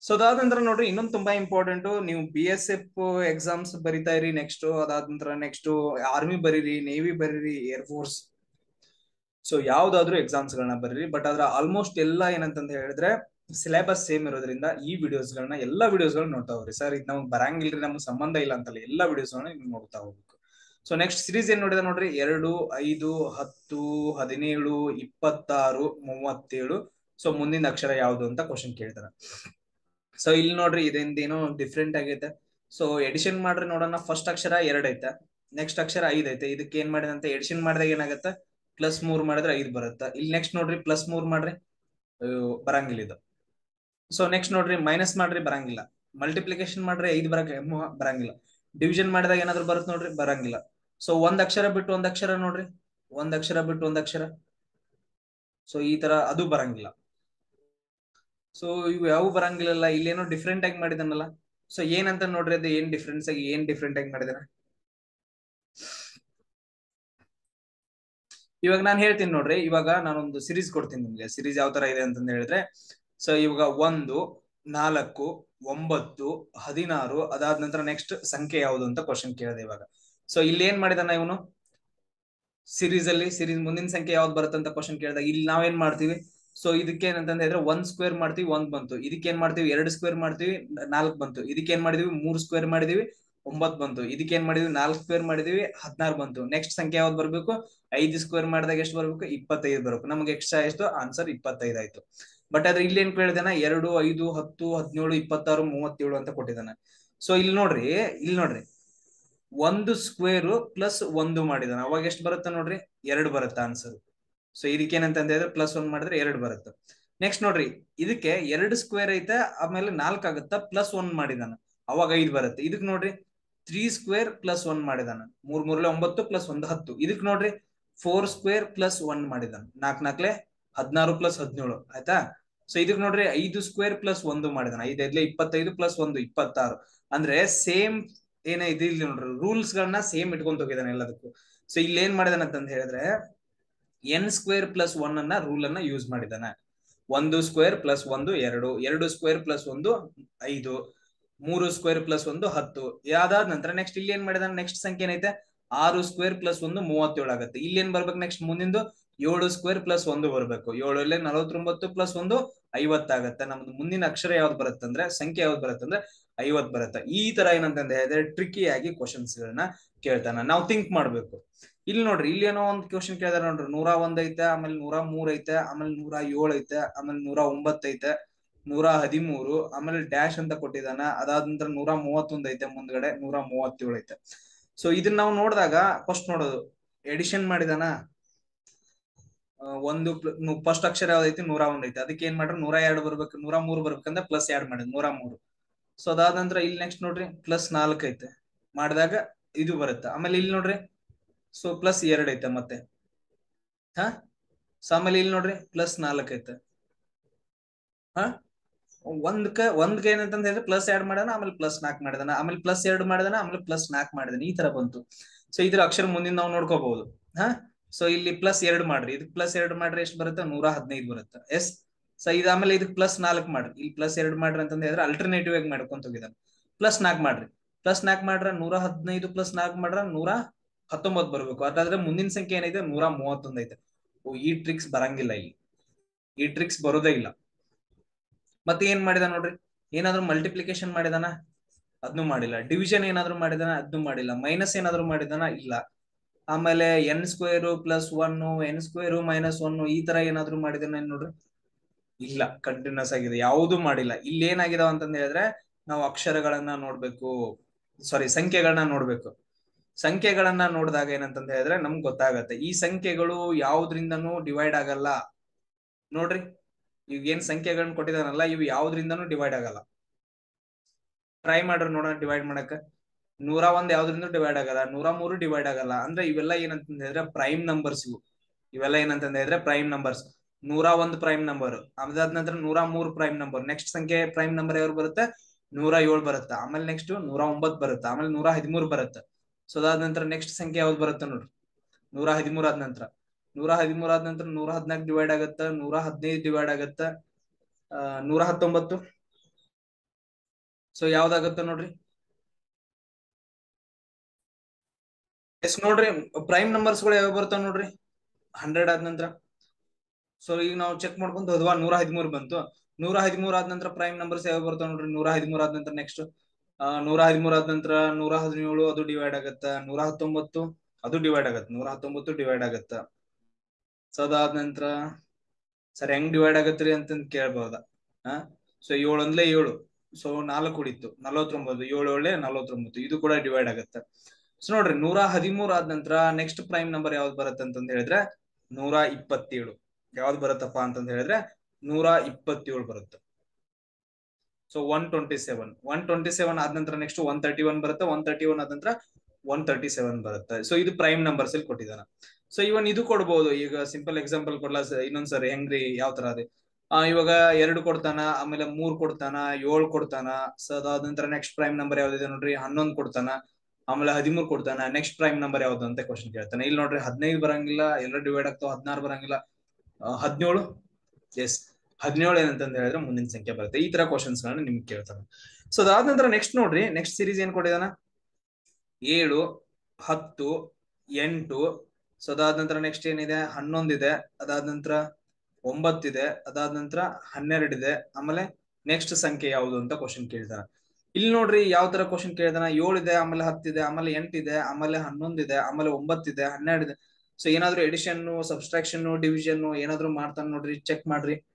ಸೊ ಅದಾದ ನಂತರ ನೋಡ್ರಿ ಇನ್ನೊಂದು ತುಂಬಾ ಇಂಪಾರ್ಟೆಂಟ್ ನೀವು ಬಿ ಎಸ್ ಎಫ್ ಎಕ್ಸಾಮ್ಸ್ ಬರಿತಾ ಇರಿ ನೆಕ್ಸ್ಟ್ ಅದಾದ ನಂತರ ನೆಕ್ಸ್ಟ್ ಆರ್ಮಿ ಬರೀರಿ ನೇವಿ ಬರೀರಿ ಏರ್ ಫೋರ್ಸ್ ಸೊ ಯಾವ್ದಾದ್ರು ಎಕ್ಸಾಮ್ಸ್ ಗಳನ್ನ ಬರೀರಿ ಬಟ್ ಅದ್ರ ಆಲ್ಮೋಸ್ಟ್ ಎಲ್ಲ ಏನಂತಂದ ಹೇಳಿದ್ರೆ ಸಿಲೆಬಸ್ ಸೇಮ್ ಇರೋದ್ರಿಂದ ಈ ವಿಡಿಯೋಸ್ ಗಳನ್ನ ಎಲ್ಲಾ ವಿಡಿಯೋಸ್ ಗಳನ್ನ ನೋಡ್ತಾ ಹೋಗ್ರಿ. ಸರ್ ಇದು ನಮ್ಗೆ ಬರಂಗಿಲ್ರಿ, ನಮ್ಗೆ ಸಂಬಂಧ ಇಲ್ಲ ಅಂತಲ್ಲ, ಎಲ್ಲ ವಿಡಿಯೋಸ್ ಗಳನ್ನ ನೀವು ನೋಡ್ತಾ ಹೋಗ್ಬೇಕು. ಸೊ ನೆಕ್ಸ್ಟ್ ಸಿರೀಸ್ ಏನ್ ನೋಡಿದ ನೋಡ್ರಿ? ಎರಡು, ಐದು, ಹತ್ತು, ಹದಿನೇಳು, ಇಪ್ಪತ್ತಾರು, ಮೂವತ್ತೇಳು. ಸೊ ಮುಂದಿನ ಅಕ್ಷರ ಯಾವುದು ಅಂತ ಕ್ವಶನ್ ಕೇಳ್ತಾರ. ಸೊ ಇಲ್ಲಿ ನೋಡ್ರಿ, ಇದರಿಂದ ಏನೋ ಡಿಫ್ರೆಂಟ್ ಆಗೈತೆ. ಸೊ ಎಡಿಷನ್ ಮಾಡ್ರಿ ನೋಡೋಣ. ಫಸ್ಟ್ ಅಕ್ಷರ ಎರಡ್ ಐತೆ. ನೆಕ್ಸ್ಟ್ ಅಕ್ಷರ ಐದ್ ಐತೆ. ಇದಕ್ಕೆ ಏನ್ ಮಾಡಿದಂತೆ ಎಡಿಷನ್ ಮಾಡಿದಾಗ ಏನಾಗತ್ತೆ? ಪ್ಲಸ್ ಮೂರ್ ಮಾಡಿದ್ರೆ ಐದ್ ಬರುತ್ತೆ? ಇಲ್ಲಿ ನೆಕ್ಸ್ಟ್ ನೋಡ್ರಿ ಪ್ಲಸ್ ಮೂರ್ ಮಾಡ್ರಿ. ಬರಂಗಿಲ್ಲ ಇದು. ಸೊ ನೆಕ್ಸ್ಟ್ ನೋಡ್ರಿ ಮೈನಸ್ ಮಾಡ್ರಿ, ಬರಂಗಿಲ್ಲ. ಮಲ್ಟಿಪ್ಲಿಕೇಶನ್ ಮಾಡ್ರಿ, ಐದ್ ಬರಕ್ ಬರಂಗಿಲ್ಲ. ಡಿವಿಷನ್ ಮಾಡಿದಾಗ ಏನಾದ್ರು ಬರುತ್ತೆ ನೋಡ್ರಿ, ಬರಂಗಿಲ್ಲ. ಸೊ ಒಂದ್ ಅಕ್ಷರ ಬಿಟ್ಟು ಒಂದ್ ಅಕ್ಷರ ನೋಡ್ರಿ. ಒಂದ್ ಅಕ್ಷರ ಬಿಟ್ಟು ಒಂದ್ ಅಕ್ಷರ. ಸೊ ಈ ತರ ಅದು ಬರಂಗಿಲ್ಲ. ಸೊ ಇವು ಯಾವ ಬರಂಗಿಲ್ಲ ಇಲ್ಲೇನೋ ಡಿಫ್ರೆಂಟ್ ಆಗಿ ಮಾಡಿದನಲ್ಲ. ಸೊ ಏನಂತ ನೋಡ್ರಿ ಅದು? ಏನ್ ಡಿಫ್ರೆನ್ಸ್ ಆಗಿ ಏನ್ ಡಿಫ್ರೆಂಟ್ ಆಗಿ ಮಾಡಿದಾನ? ಇವಾಗ ನಾನು ಹೇಳ್ತೀನಿ ನೋಡ್ರಿ, ಇವಾಗ ನಾನೊಂದು ಸಿರೀಸ್ ಕೊಡ್ತೀನಿ ನಿಮ್ಗೆ. ಸಿರೀಸ್ ಯಾವ ತರ ಇದೆ ಅಂತಂದ ಹೇಳಿದ್ರೆ ಸೊ ಇವಾಗ ಒಂದು, ನಾಲ್ಕು, ಒಂಬತ್ತು, ಹದಿನಾರು, ಅದಾದ ನಂತರ ನೆಕ್ಸ್ಟ್ ಸಂಖ್ಯೆ ಯಾವುದು ಅಂತ ಕ್ವಶನ್ ಕೇಳಿದೆ ಇವಾಗ. ಸೊ ಇಲ್ಲಿ ಏನ್ ಮಾಡಿದಾನ ಇವನು? ಸಿರೀಸ್ ಅಲ್ಲಿ ಸಿರೀಸ್ ಮುಂದಿನ ಸಂಖ್ಯೆ ಯಾವ್ದು ಬರುತ್ತೆ ಅಂತ ಕ್ವಶನ್ ಕೇಳಿದಾಗ ಇಲ್ಲಿ ನಾವೇನ್ ಮಾಡ್ತೀವಿ? ಸೊ ಇದಕ್ಕೆ ಏನಂತ ಹೇಳಿದ್ರೆ ಒಂದ್ ಸ್ಕ್ವೇರ್ ಮಾಡ್ತೀವಿ, ಒಂದ್ ಬಂತು. ಇದಕ್ಕೆ ಏನ್ ಮಾಡ್ತೀವಿ? ಎರಡು ಸ್ಕ್ವೇರ್ ಮಾಡ್ತೀವಿ, ನಾಲ್ಕು ಬಂತು. ಇದಕ್ಕೆ ಏನ್ ಮಾಡಿದೀವಿ? ಮೂರ್ ಸ್ಕ್ವೇರ್ ಮಾಡಿದೀವಿ. ಒಂಬತ್ ಬಂತು. ಇದಕ್ಕೆ ಏನ್ ಮಾಡಿದ್ವಿ? ನಾಲ್ಕು ಸ್ಕ್ವೇರ್ ಮಾಡಿದೀವಿ, ಹದಿನಾರು ಬಂತು. ನೆಕ್ಸ್ಟ್ ಸಂಖ್ಯೆ ಯಾವ್ದು ಬರ್ಬೇಕು? ಐದು ಸ್ಕ್ವೇರ್ ಮಾಡಿದಾಗ ಎಷ್ಟು ಬರ್ಬೇಕು? ಇಪ್ಪತ್ತೈದು ಬರ್ಬೇಕು. ನಮ್ಗೆ ಎಕ್ಸ್ಟ್ರಾ ಎಷ್ಟು? ಆನ್ಸರ್ ಇಪ್ಪತ್ತೈದು ಆಯ್ತು. ಬಟ್ ಆದ್ರೆ ಇಲ್ಲಿ ಏನ್ ಕೇಳಿದಾನ? ಎರಡು, ಐದು, ಹತ್ತು, ಹದಿನೇಳು, ಇಪ್ಪತ್ತಾರು, ಮೂವತ್ತೇಳು ಅಂತ ಕೊಟ್ಟಿದ್ದಾನೆ. ಸೊ ಇಲ್ಲಿ ನೋಡ್ರಿ ಇಲ್ಲಿ ನೋಡ್ರಿ. ಒಂದು ಸ್ಕ್ವೇರ್ ಪ್ಲಸ್ ಒಂದು ಮಾಡಿದಾನ ಅವಾಗ ಎಷ್ಟು ಬರುತ್ತೆ ನೋಡ್ರಿ? ಎರಡು ಬರುತ್ತೆ ಆನ್ಸರ್ ಸೊ ಇದಕ್ಕೆ ಏನಂತ ಹೇಳಿದ್ರೆ ಪ್ಲಸ್ ಒನ್ ಮಾಡಿದ್ರೆ ಎರಡು ಬರುತ್ತೆ. ನೆಕ್ಸ್ಟ್ ನೋಡ್ರಿ, ಇದಕ್ಕೆ ಎರಡು ಸ್ಕ್ವೇರ್ ಐತೆ, ಆಮೇಲೆ ನಾಲ್ಕು ಆಗುತ್ತಾ? ಪ್ಲಸ್ ಒನ್ ಮಾಡಿದಾನ ಅವಾಗ ಐದು ಬರುತ್ತೆ. ಇದಕ್ ನೋಡ್ರಿ ತ್ರೀ ಸ್ಕ್ವೇರ್ ಪ್ಲಸ್ ಒನ್ ಮಾಡಿದಾನ. ಮೂರ್ ಮೂರ್ಲೆ ಒಂಬತ್ತು ಪ್ಲಸ್ ಒಂದು ಹತ್ತು. ಇದಕ್ ನೋಡ್ರಿ ಫೋರ್ ಸ್ಕ್ವೇರ್ ಪ್ಲಸ್ ಒನ್ ಮಾಡಿದಾನ. ನಾಲ್ಕ್ ನಾಲ್ಕಲೆ ಹದಿನಾರು ಪ್ಲಸ್ ಹದಿನೇಳು. ಆಯ್ತಾ? ಸೊ ಇದಕ್ ನೋಡ್ರಿ, ಐದು ಸ್ಕ್ವೇರ್ ಪ್ಲಸ್ ಒಂದು ಮಾಡಿದಾನ. ಐದ್ ಐದ್ಲೆ ಇಪ್ಪತ್ತೈದು ಪ್ಲಸ್ ಒಂದು ಇಪ್ಪತ್ತಾರು. ಅಂದ್ರೆ ಸೇಮ್ ಏನ ಇದು ಇಲ್ಲಿ ನೋಡ್ರಿ ರೂಲ್ಸ್ ಗಳನ್ನ ಸೇಮ್ ಇಟ್ಕೊಂಡ್ ಹೋಗಿದಾನೆ ಎಲ್ಲದಕ್ಕೂ. ಸೊ ಇಲ್ಲಿ ಏನ್ ಮಾಡಿದಾನ ಅಂತಂದ್ ಹೇಳಿದ್ರೆ ಎನ್ ಸ್ಕ್ವೇರ್ ಪ್ಲಸ್ ಒನ್ ಅನ್ನ ರೂಲ್ ಅನ್ನ ಯೂಸ್ ಮಾಡಿದಾನ. ಒಂದು ಸ್ಕ್ವೇರ್ ಪ್ಲಸ್ ಒಂದು, ಎರಡು. ಎರಡು ಸ್ಕ್ವೇರ್ ಪ್ಲಸ್ ಒಂದು, ಐದು. ಮೂರು ಸ್ಕ್ವೇರ್ ಪ್ಲಸ್ ಒಂದು ಹತ್ತು. ಯಾವ್ದಾದ ನಂತರ ನೆಕ್ಸ್ಟ್ ಇಲ್ಲಿ ಏನ್ ಮಾಡಿದಾನೆ? ನೆಕ್ಸ್ಟ್ ಸಂಖ್ಯೆ ಏನೈತೆ? ಆರು ಸ್ಕ್ವೇರ್ ಪ್ಲಸ್ ಒಂದು ಮೂವತ್ತೇಳು ಆಗುತ್ತೆ. ಇಲ್ಲಿ ಏನ್ ಬರ್ಬೇಕು ನೆಕ್ಸ್ಟ್ ಮುಂದಿಂದು? ಏಳು ಸ್ಕ್ವೇರ್ ಪ್ಲಸ್ ಒಂದು ಬರ್ಬೇಕು. ಏಳಲ್ಲೇ ನಲವತ್ತೊಂಬತ್ತು ಪ್ಲಸ್ ಒಂದು ಐವತ್ತಾಗತ್ತೆ ನಮ್ದು ಮುಂದಿನ ಅಕ್ಷರ ಯಾವ್ದು ಬರುತ್ತಂದ್ರೆ ಸಂಖ್ಯೆ ಯಾವ್ದು ಬರುತ್ತಂದ್ರೆ ಐವತ್ ಬರುತ್ತೆ. ಈ ತರ ಏನಂತಂದ ಹೇಳಿದ್ರೆ ಟ್ರಿಕಿ ಆಗಿ ಕ್ವಶನ್ಸ್ ಗಳನ್ನ ಕೇಳ್ತಾನ. ನಾವು ಥಿಂಕ್ ಮಾಡ್ಬೇಕು. ಇಲ್ಲಿ ನೋಡ್ರಿ, ಇಲ್ಲಿ ಏನೋ ಒಂದ್ ಕ್ವಶನ್ ಕೇಳ್ತಾರೆ ನೋಡ್ರಿ. ನೂರ ಒಂದ್ ಐತೆ, ಆಮೇಲೆ ನೂರ ಮೂರ್ ಐತೆ, ಆಮೇಲೆ ನೂರ ಏಳು ಐತೆ, ಆಮೇಲೆ ನೂರ ಒಂಬತ್ತೈತೆ ನೂರ ಹದಿಮೂರು, ಆಮೇಲೆ ಡ್ಯಾಶ್ ಅಂತ ಕೊಟ್ಟಿದಾನ ಅದಾದ ನಂತರ ನೂರ ಮೂವತ್ತೊಂದ್ ಐತೆ ಮುಂದ್ಗಡೆ, ನೂರ ಮೂವತ್ತೇಳು ಐತೆ. ಸೊ ಇದನ್ನ ನಾವು ನೋಡಿದಾಗ ಫಸ್ಟ್ ನೋಡೋದು. ಎಡಿಷನ್ ಮಾಡಿದಾನ? ಒಂದು ಫಸ್ಟ್ ಅಕ್ಷರ ಯಾವ್ದೈತಿ? ನೂರ ಒಂದ್ ಐತೆ. ಅದಕ್ಕೆ ಏನ್ ಮಾಡ್ರಿ? ನೂರ ಎರಡು ಬರ್ಬೇಕು. ನೂರ ಮೂರು ಬರ್ಬೇಕಂದ್ರೆ ಪ್ಲಸ್ ಎರಡ್ ಮಾಡಿದ್ ನೂರ ಮೂರು. ಸೊ ಅದಾದ ನಂತರ ಇಲ್ಲಿ ನೆಕ್ಸ್ಟ್ ನೋಡ್ರಿ. ಪ್ಲಸ್ ನಾಲ್ಕು ಐತೆ. ಮಾಡಿದಾಗ ಇದು ಬರುತ್ತೆ. ಆಮೇಲೆ ಇಲ್ಲಿ ನೋಡ್ರಿ. ಸೊ ಪ್ಲಸ್ ಎರಡ್ ಐತೆ ಮತ್ತೆ. ಹಾ? ಸೊ ಆಮೇಲೆ ಇಲ್ಲಿ ನೋಡ್ರಿ. ಪ್ಲಸ್ ನಾಲ್ಕು ಐತೆ. ಹಾ? ಒಂದ್ಕ ಒಂದ್ಕ ಏನಂತ ಹೇಳಿದ್ರೆ ಪ್ಲಸ್ ಎರಡ್ ಮಾಡಿದಾನ ಆಮೇಲೆ ಪ್ಲಸ್ ನಾಲ್ಕು ಮಾಡಿದಾನ ಆಮೇಲೆ ಪ್ಲಸ್ ಎರಡ್ ಮಾಡಿದಾನ ಆಮೇಲೆ ಪ್ಲಸ್ ನಾಲ್ಕು ಮಾಡಿದಾನ ಈ ತರ ಬಂತು. ಸೊ ಇದ್ರ ಅಕ್ಷರ ಮುಂದಿನ ನಾವು ನೋಡ್ಕೋಬಹುದು ಹಾ? ಸೊ ಇಲ್ಲಿ ಪ್ಲಸ್ ಎರಡ್ ಮಾಡ್ರಿ. ಇದಕ್ ಪ್ಲಸ್ ಎರಡ್ ಮಾಡ್ರಿ ಎಷ್ಟು ಬರುತ್ತೆ? ನೂರ ಹದಿನೈದು ಬರುತ್ತೆ. ಎಸ್? ಸೊ ಇದು ಆಮೇಲೆ ಇದಕ್ ಪ್ಲಸ್ ನಾಲ್ಕ್ ಮಾಡ್ರಿ. ಇಲ್ಲಿ ಪ್ಲಸ್ ಎರಡ್ ಮಾಡ್ರಿ ಅಂತ ಹೇಳಿದ್ರೆ ಅಲ್ಟರ್ನೇಟಿವ್ ಆಗಿ ಮಾಡ್ಕೊಂತ ಹೋಗಿದಾನ ಪ್ಲಸ್ ನಾಲ್ಕು ಮಾಡ್ರಿ. ಪ್ಲಸ್ ನಾಲ್ಕು ಮಾಡ್ರ ನೂರ ಹದಿನೈದು ಪ್ಲಸ್ ನಾಲ್ಕ್ ಮಾಡ್ರ ನೂರ ಹತ್ತೊಂಬತ್ ಬರ್ಬೇಕು. ಅದಾದ್ರೆ ಮುಂದಿನ ಸಂಖ್ಯೆ ಏನೈತೆ? ನೂರ ಮೂವತ್ತೊಂದ್ ಐತೆ. ಈ ಟ್ರಿಕ್ಸ್ ಬರಂಗಿಲ್ಲ ಇಲ್ಲಿ. ಈ ಟ್ರಿಕ್ಸ್ ಬರೋದೇ ಇಲ್ಲ. ಮತ್ತೆ ಏನ್ ಮಾಡಿದ ನೋಡ್ರಿ? ಏನಾದ್ರು ಮಲ್ಟಿಪ್ಲಿಕೇಶನ್ ಮಾಡಿದಾನ? ಅದ್ನು ಮಾಡಿಲ್ಲ. ಡಿವಿಷನ್ ಏನಾದ್ರು ಮಾಡಿದಾನ? ಅದ್ನು ಮಾಡಿಲ್ಲ. ಮೈನಸ್ ಏನಾದ್ರು ಮಾಡಿದಾನ? ಇಲ್ಲ. ಆಮೇಲೆ n square plus one n square minus one ಈ ತರ ಏನಾದ್ರು ಮಾಡಿದಾನ ನೋಡ್ರಿ? ಇಲ್ಲ. ಕಂಟಿನ್ಯೂಸ್ ಆಗಿದೆ. ಯಾವುದು ಮಾಡಿಲ್ಲ. ಇಲ್ಲಿ ಏನಾಗಿದಾವ ಅಂತಂದ ಹೇಳಿದ್ರೆ ನಾವು ಅಕ್ಷರಗಳನ್ನ ನೋಡ್ಬೇಕು. ಸಾರಿ ಸಂಖ್ಯೆಗಳನ್ನ ನೋಡ್ಬೇಕು. ಸಂಖ್ಯೆಗಳನ್ನ ನೋಡಿದಾಗ ಏನಂತಂದ ಹೇಳಿದ್ರೆ ನಮ್ಗೆ ಗೊತ್ತಾಗತ್ತೆ. ಈ ಸಂಖ್ಯೆಗಳು ಯಾವ್ದ್ರಿಂದನೂ ಡಿವೈಡ್ ಆಗಲ್ಲ. ನೋಡ್ರಿ? ಈಗ ಏನ್ ಸಂಖ್ಯೆಗಳನ್ನ ಕೊಟ್ಟಿದಾರಲ್ಲ, ಇವು ಯಾವ್ದ್ರಿಂದನೂ ಡಿವೈಡ್ ಆಗಲ್ಲ. ಟ್ರೈ ಮಾಡ್ರಿ ನೋಡೋಣ ಡಿವೈಡ್ ಮಾಡಕ. ನೂರ ಒಂದ್ ಯಾವ್ದ್ರಿಂದ ಡಿವೈಡ್ ಆಗಲ್ಲ, ನೂರ ಮೂರು ಡಿವೈಡ್ ಆಗಲ್ಲ. ಅಂದ್ರೆ ಇವೆಲ್ಲ ಏನಂತ ಹೇಳಿದ್ರೆ ಪ್ರೈಮ್ ನಂಬರ್ಸ್ ಇವು. ಇವೆಲ್ಲ ಏನಂತ ಹೇಳಿದ್ರೆ ಪ್ರೈಮ್ ನಂಬರ್ಸ್ ನೂರ ಒಂದ್ ಪ್ರೈಮ್ ನಂಬರ್ ಅದಾದ ನಂತರ ನೂರ ಮೂರು ಪ್ರೈಮ್ ನಂಬರ್ ನೆಕ್ಸ್ಟ್ ಸಂಖ್ಯೆ ಪ್ರೈಮ್ ನಂಬರ್ ಯಾವ್ದು ಬರುತ್ತೆ? ನೂರ ಏಳು ಬರುತ್ತೆ. ಆಮೇಲೆ ನೆಕ್ಸ್ಟ್ ನೂರ ಒಂಬತ್ ಬರುತ್ತೆ. ಆಮೇಲೆ ನೂರ ಹದಿಮೂರು ಬರುತ್ತೆ. ಸೊ ಅದಾದ ನಂತರ ನೆಕ್ಸ್ಟ್ ಸಂಖ್ಯೆ ಯಾವ್ದು ಬರುತ್ತೆ ನೋಡ್ರಿ? ನೂರ ಹದಿಮೂರ್ ಆದ ನಂತರ. ನೂರ ಹದಿಮೂರ್ ಆದ ನಂತರ ನೂರ ಹದಿನಾಲ್ಕು ಡಿವೈಡ್ ಆಗತ್ತ, ನೂರ ಹದಿನೈದು ಡಿವೈಡ್ ಆಗತ್ತ ನೂರ ಹತ್ತೊಂಬತ್ತು. ಸೊ ಯಾವ್ದಾಗತ್ತ ನೋಡ್ರಿ? ಎಸ್ ನೋಡ್ರಿ ಪ್ರೈಮ್ ನಂಬರ್ಸ್ಗಳು ಯಾವ ಬರ್ತಾವ ನೋಡ್ರಿ? ಹಂಡ್ರೆಡ್ ಆದ ನಂತರ. ಸೊ ಈಗ ನಾವು ಚೆಕ್ ಮಾಡ್ಕೊಂಡು ಹೋದ್ವಾ, ನೂರ ಹದಿಮೂರು ಬಂತು. ನೂರ ಹದಿಮೂರ್ ಆದ ನಂತರ ಪ್ರೈಮ್ ನಂಬರ್ಸ್ ಯಾವ ಬರ್ತಾವ ನೋಡ್ರಿ? ನೂರ ಹದಿಮೂರ್ ಆದ ನಂತರ ನೆಕ್ಸ್ಟ್ ನೂರ ಹದಿಮೂರ್ ಆದ ನಂತರ ನೂರ ಹದಿನೇಳು, ಅದು ಡಿವೈಡ್ ಆಗತ್ತ. ನೂರ ಹತ್ತೊಂಬತ್ತು, ಅದು ಡಿವೈಡ್ ಆಗತ್ತೆ. ನೂರ ಹತ್ತೊಂಬತ್ತು ಡಿವೈಡ್ ಆಗತ್ತ. ಸೊ ಅದಾದ ನಂತರ, ಸರ್, ಹೆಂಗ್ ಡಿವೈಡ್ ಆಗತ್ರಿ ಅಂತಂದ್ ಕೇಳ್ಬಹುದ ಆ? ಸೊ ಏಳು ಅಂದ್ಲೆ ಏಳು. ಸೊ ನಾಲ್ಕು ಉಳಿತು ನಲವತ್ತೊಂಬತ್ತು. ಏಳು ಏಳೆ ನಲವತ್ತೊಂಬತ್ತು. ಇದು ಕೂಡ ಡಿವೈಡ್ ಆಗತ್ತೆ. ಸೊ ನೋಡ್ರಿ, ನೂರ ಹದಿಮೂರ್ ಆದ ನಂತರ ನೆಕ್ಸ್ಟ್ ಪ್ರೈಮ್ ನಂಬರ್ ಯಾವ್ದು ಬರುತ್ತೆ ಅಂತಂದ್ ಹೇಳಿದ್ರೆ, ನೂರ ಇಪ್ಪತ್ತೇಳು. ಯಾವ್ದು ಬರುತ್ತಪ್ಪ ಅಂತಂದ್ ಹೇಳಿದ್ರೆ, ನೂರ ಇಪ್ಪತ್ತೇಳು ಬರುತ್ತೆ. So one twenty seven one twenty seven ಆದ ನಂತರ ನೆಕ್ಸ್ಟ್ ಒನ್ ತರ್ಟಿ ಒನ್ ಬರುತ್ತೆ. ಒನ್ ತರ್ಟಿ ಒನ್ ಆದ ನಂತರ ಒನ್ ತರ್ಟಿ ಸೆವೆನ್ ಬರುತ್ತೆ. ಸೊ ಇದು ಪ್ರೈಮ್ ನಂಬರ್ಸ್ ಅಲ್ಲಿ ಕೊಟ್ಟಿದ್ದಾನ. ಸೊ ಇವನ್ ಇದು ಕೊಡ್ಬೋದು. ಈಗ ಸಿಂಪಲ್ ಎಕ್ಸಾಂಪಲ್ ಕೊಡ್ಲಾ ಇನ್ನೊಂದ್ಸರಿ ಹೆಂಗ್ರಿ ಯಾವ ತರ ಅದೇ. ಇವಾಗ ಎರಡು ಕೊಡ್ತಾನ, ಆಮೇಲೆ ಮೂರ್ ಕೊಡ್ತಾನ, ಏಳ್ ಕೊಡ್ತಾನ ಸೊ ಅದಾದ ನಂತರ ನೆಕ್ಸ್ಟ್ ಪ್ರೈಮ್ ನಂಬರ್ ಯಾವ್ದಿದೆ ನೋಡ್ರಿ? ಹನ್ನೊಂದ್ ಕೊಡ್ತಾನ, ಆಮೇಲೆ ಹದಿಮೂರ್ ಕೊಡ್ತಾನ ನೆಕ್ಸ್ಟ್ ಪ್ರೈಮ್ ನಂಬರ್ ಯಾವ್ದು ಅಂತ ಕ್ವಶನ್ ಕೇಳ್ತಾನೆ. ಇಲ್ಲಿ ನೋಡ್ರಿ ಹದಿನೈದು ಬರಂಗಿಲ್ಲ, ಎಲ್ಲ ಡಿವೈಡ್ ಆಗ್ತಾವ, ಹದಿನಾರು ಬರಂಗಿಲ್ಲ. ಹದಿನೇಳು? ಎಸ್ ಹದಿನೇಳು ಏನಂತ ಹೇಳಿದ್ರೆ ಮುಂದಿನ ಸಂಖ್ಯೆ ಬರುತ್ತೆ. ಈ ತರ ಕ್ವಶನ್ಸ್ ಗಳನ್ನ ನಿಮ್ಗೆ ಕೇಳ್ತಾನೆ. ಸೊ ಅದಾದ ನಂತರ ನೆಕ್ಸ್ಟ್ ನೋಡ್ರಿ ನೆಕ್ಸ್ಟ್ ಸೀರೀಸ್ ಏನ್ ಕೊಟ್ಟಿದಾನ ಏಳು, ಹತ್ತು, ಎಂಟು ಸೊ ಅದಾದ ನಂತರ ನೆಕ್ಸ್ಟ್ ಏನಿದೆ? ಹನ್ನೊಂದಿದೆ ಅದಾದ ನಂತರ ಒಂಬತ್ತಿದೆ ಅದಾದ ನಂತರ ಹನ್ನೆರಡಿದೆ ಆಮೇಲೆ ನೆಕ್ಸ್ಟ್ ಸಂಖ್ಯೆ ಯಾವುದು ಅಂತ ಕ್ವಶನ್ ಕೇಳ್ತಾರ. ಇಲ್ಲಿ ನೋಡ್ರಿ ಯಾವ ತರ ಕ್ವಶನ್ ಕೇಳಿದಾನ? ಏಳಿದೆ ಆಮೇಲೆ ಹತ್ತಿದೆ ಆಮೇಲೆ ಎಂಟಿದೆ ಆಮೇಲೆ ಹನ್ನೊಂದಿದೆ ಆಮೇಲೆ ಒಂಬತ್ತಿದೆ ಹನ್ನೆರಡಿದೆ ಸೊ ಏನಾದ್ರು ಎಡಿಷನ್ ಸಬ್ಸ್ಟ್ರಾಕ್ಷನ್ ಡಿವಿಷನ್ ಏನಾದ್ರು ಮಾಡ್ತಾನೆ ನೋಡ್ರಿ ಚೆಕ್ ಮಾಡ್ರಿ.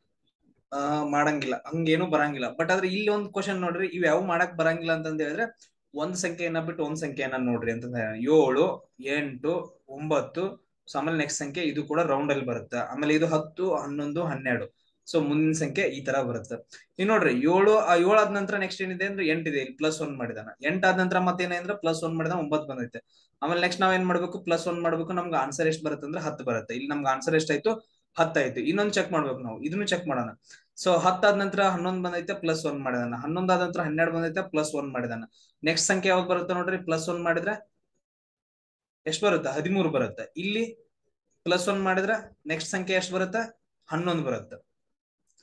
ಆ, ಮಾಡಂಗಿಲ್ಲ. ಹಂಗೇನು ಬರಂಗಿಲ್ಲ. ಬಟ್ ಆದ್ರೆ ಇಲ್ಲಿ ಒಂದು ಕ್ವಶನ್ ನೋಡ್ರಿ, ಇವ್ ಯಾವ ಮಾಡಕ್ ಬರಂಗಿಲ್ಲ ಅಂತಂದ ಹೇಳಿದ್ರೆ ಒಂದ್ ಸಂಖ್ಯೆಯನ್ನ ಬಿಟ್ಟು ಒಂದ್ ಸಂಖ್ಯೆಯನ್ನ ನೋಡ್ರಿ ಅಂತ ಏಳು, ಎಂಟು, ಒಂಬತ್ತು ಸೊ ಆಮೇಲೆ ನೆಕ್ಸ್ಟ್ ಸಂಖ್ಯೆ ಇದು ಕೂಡ ರೌಂಡ್ ಅಲ್ಲಿ ಬರುತ್ತೆ. ಆಮೇಲೆ ಇದು ಹತ್ತು, ಹನ್ನೊಂದು, ಹನ್ನೆರಡು. ಸೊ ಮುಂದಿನ ಸಂಖ್ಯೆ ಈ ತರ ಬರುತ್ತೆ. ಈಗ ನೋಡ್ರಿ, ಏಳು ಆದ ನಂತರ ನೆಕ್ಸ್ಟ್ ಏನಿದೆ ಅಂದ್ರೆ ಎಂಟಿದೆ ಇಲ್ಲಿ ಪ್ಲಸ್ ಒನ್ ಮಾಡಿದಾನ. ಆದ ನಂತರ ಮತ್ತೇನೆ ಅಂದ್ರೆ ಪ್ಲಸ್ ಒನ್ ಮಾಡಿದ ಒಂಬತ್ತು ಬಂದೈತೆ. ಆಮೇಲೆ ನೆಕ್ಸ್ಟ್ ನಾವ್ ಏನ್ ಮಾಡ್ಬೇಕು? ಪ್ಲಸ್ ಒನ್ ಮಾಡ್ಬೇಕು. ನಮ್ಗೆ ಆನ್ಸರ್ ಎಷ್ಟು ಬರುತ್ತೆ ಅಂದ್ರೆ ಹತ್ತು ಬರುತ್ತೆ. ಇಲ್ಲಿ ನಮ್ಗೆ ಆನ್ಸರ್ ಎಷ್ಟಾಯ್ತು ಹತ್ತಾಯ್ತು ಇನ್ನೊಂದು ಚೆಕ್ ಮಾಡ್ಬೇಕು ನಾವು. ಇದನ್ನು ಚೆಕ್ ಮಾಡೋಣ. ಸೊ ಹತ್ತಾದ ನಂತರ ಹನ್ನೊಂದ್ ಬಂದೈತೆ ಪ್ಲಸ್ ಒನ್ ಮಾಡಿದಾನ. ಹನ್ನೊಂದಾದ ನಂತರ ಹನ್ನೆರಡು ಬಂದೈತೆ ಪ್ಲಸ್ ಒನ್ ಮಾಡಿದಾನ. ನೆಕ್ಸ್ಟ್ ಸಂಖ್ಯೆ ಯಾವ್ದು ಬರುತ್ತೆ ನೋಡ್ರಿ? ಪ್ಲಸ್ ಒನ್ ಮಾಡಿದ್ರೆ ಎಷ್ಟು ಬರುತ್ತೆ? ಹದಿಮೂರು ಬರುತ್ತೆ. ಇಲ್ಲಿ ಪ್ಲಸ್ ಒನ್ ಮಾಡಿದ್ರೆ ನೆಕ್ಸ್ಟ್ ಸಂಖ್ಯೆ ಎಷ್ಟು ಬರುತ್ತೆ? ಹನ್ನೊಂದು ಬರುತ್ತೆ.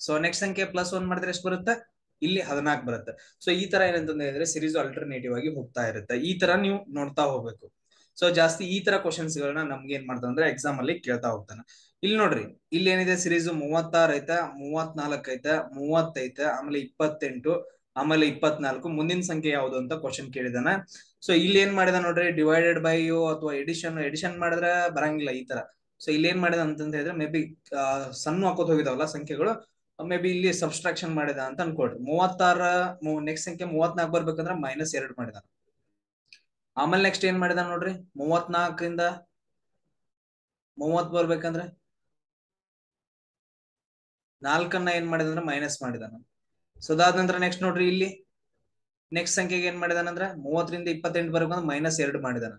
ಸೊ ನೆಕ್ಸ್ಟ್ ಸಂಖ್ಯೆ ಪ್ಲಸ್ ಒನ್ ಮಾಡಿದ್ರೆ ಎಷ್ಟು ಬರುತ್ತೆ? ಇಲ್ಲಿ ಹದಿನಾಲ್ಕು ಬರುತ್ತೆ. ಸೊ ಈ ತರ ಏನಂತಂದ್ರೆ ಹೇಳಿದ್ರೆ ಸಿರೀಸ್ ಆಲ್ಟರ್ನೇಟಿವ್ ಆಗಿ ಹೋಗ್ತಾ ಇರುತ್ತೆ. ಈ ತರ ನೀವು ನೋಡ್ತಾ ಹೋಗ್ಬೇಕು. ಸೊ ಜಾಸ್ತಿ ಈ ತರ ಕ್ವಶನ್ಸ್ ಗಳನ್ನ ನಮ್ಗೆ ಏನ್ ಮಾಡ್ತಾನೆ ಅಂದ್ರೆ ಎಕ್ಸಾಮ್ ಅಲ್ಲಿ ಕೇಳ್ತಾ ಹೋಗ್ತಾನೆ. ಇಲ್ಲಿ ನೋಡ್ರಿ, ಇಲ್ಲಿ ಏನಿದೆ? ಸಿರೀಸ್ ಮೂವತ್ತಾರು ಐತ, ಮೂವತ್ನಾಲ್ಕ ಐತ ಮೂವತ್ತೈತೆ ಆಮೇಲೆ ಇಪ್ಪತ್ತೆಂಟು, ಆಮೇಲೆ ಇಪ್ಪತ್ನಾಲ್ಕು. ಮುಂದಿನ ಸಂಖ್ಯೆ ಯಾವುದು ಅಂತ ಕ್ವಶನ್ ಕೇಳಿದಾನ. ಸೊ ಇಲ್ಲಿ ಏನ್ ಮಾಡಿದ ನೋಡ್ರಿ? ಡಿವೈಡೆಡ್ ಬೈ ಅಥವಾ ಎಡಿಷನ್ ಎಡಿಷನ್ ಮಾಡಿದ್ರೆ ಬರಂಗಿಲ್ಲ ಈ ತರ. ಸೊ ಇಲ್ಲಿ ಏನ್ ಮಾಡಿದ ಅಂತಂತ ಹೇಳಿದ್ರೆ ಮೇ ಬಿ ಸಣ್ಣ ಹಾಕೋದ್ ಹೋಗಿದಾವಲ್ಲ ಸಂಖ್ಯೆಗಳು ಮೇ ಬಿ ಇಲ್ಲಿ ಸಬ್ಸ್ಟ್ರಾಕ್ಷನ್ ಮಾಡಿದ ಅಂತ ಅನ್ಕೊಳ್ರಿ. ಮೂವತ್ತಾರ ನೆಕ್ಸ್ಟ್ ಸಂಖ್ಯೆ ಮೂವತ್ನಾಲ್ಕು ಬರ್ಬೇಕಂದ್ರೆ ಮೈನಸ್ ಎರಡು ಮಾಡಿದ ಆಮೇಲೆ ನೆಕ್ಸ್ಟ್ ಏನ್ ಮಾಡಿದ ನೋಡ್ರಿ? ಮೂವತ್ನಾಲ್ಕರಿಂದ ಮೂವತ್ ಬರ್ಬೇಕಂದ್ರೆ? ನಾಲ್ಕನ್ನ ಏನ್ ಮಾಡಿದಂದ್ರೆ ಮೈನಸ್ ಮಾಡಿದಾನ. ಸೊ ಅದಾದ ನಂತರ ನೆಕ್ಸ್ಟ್ ನೋಡ್ರಿ ಇಲ್ಲಿ ನೆಕ್ಸ್ಟ್ ಸಂಖ್ಯೆಗೆ ಏನ್ ಮಾಡಿದಾನಂದ್ರೆ ಮೂವತ್ತರಿಂದ ಇಪ್ಪತ್ತೆಂಟು ಬರ್ಬೇಕಂದ್ರೆ ಮೈನಸ್ ಎರಡು ಮಾಡಿದಾನ.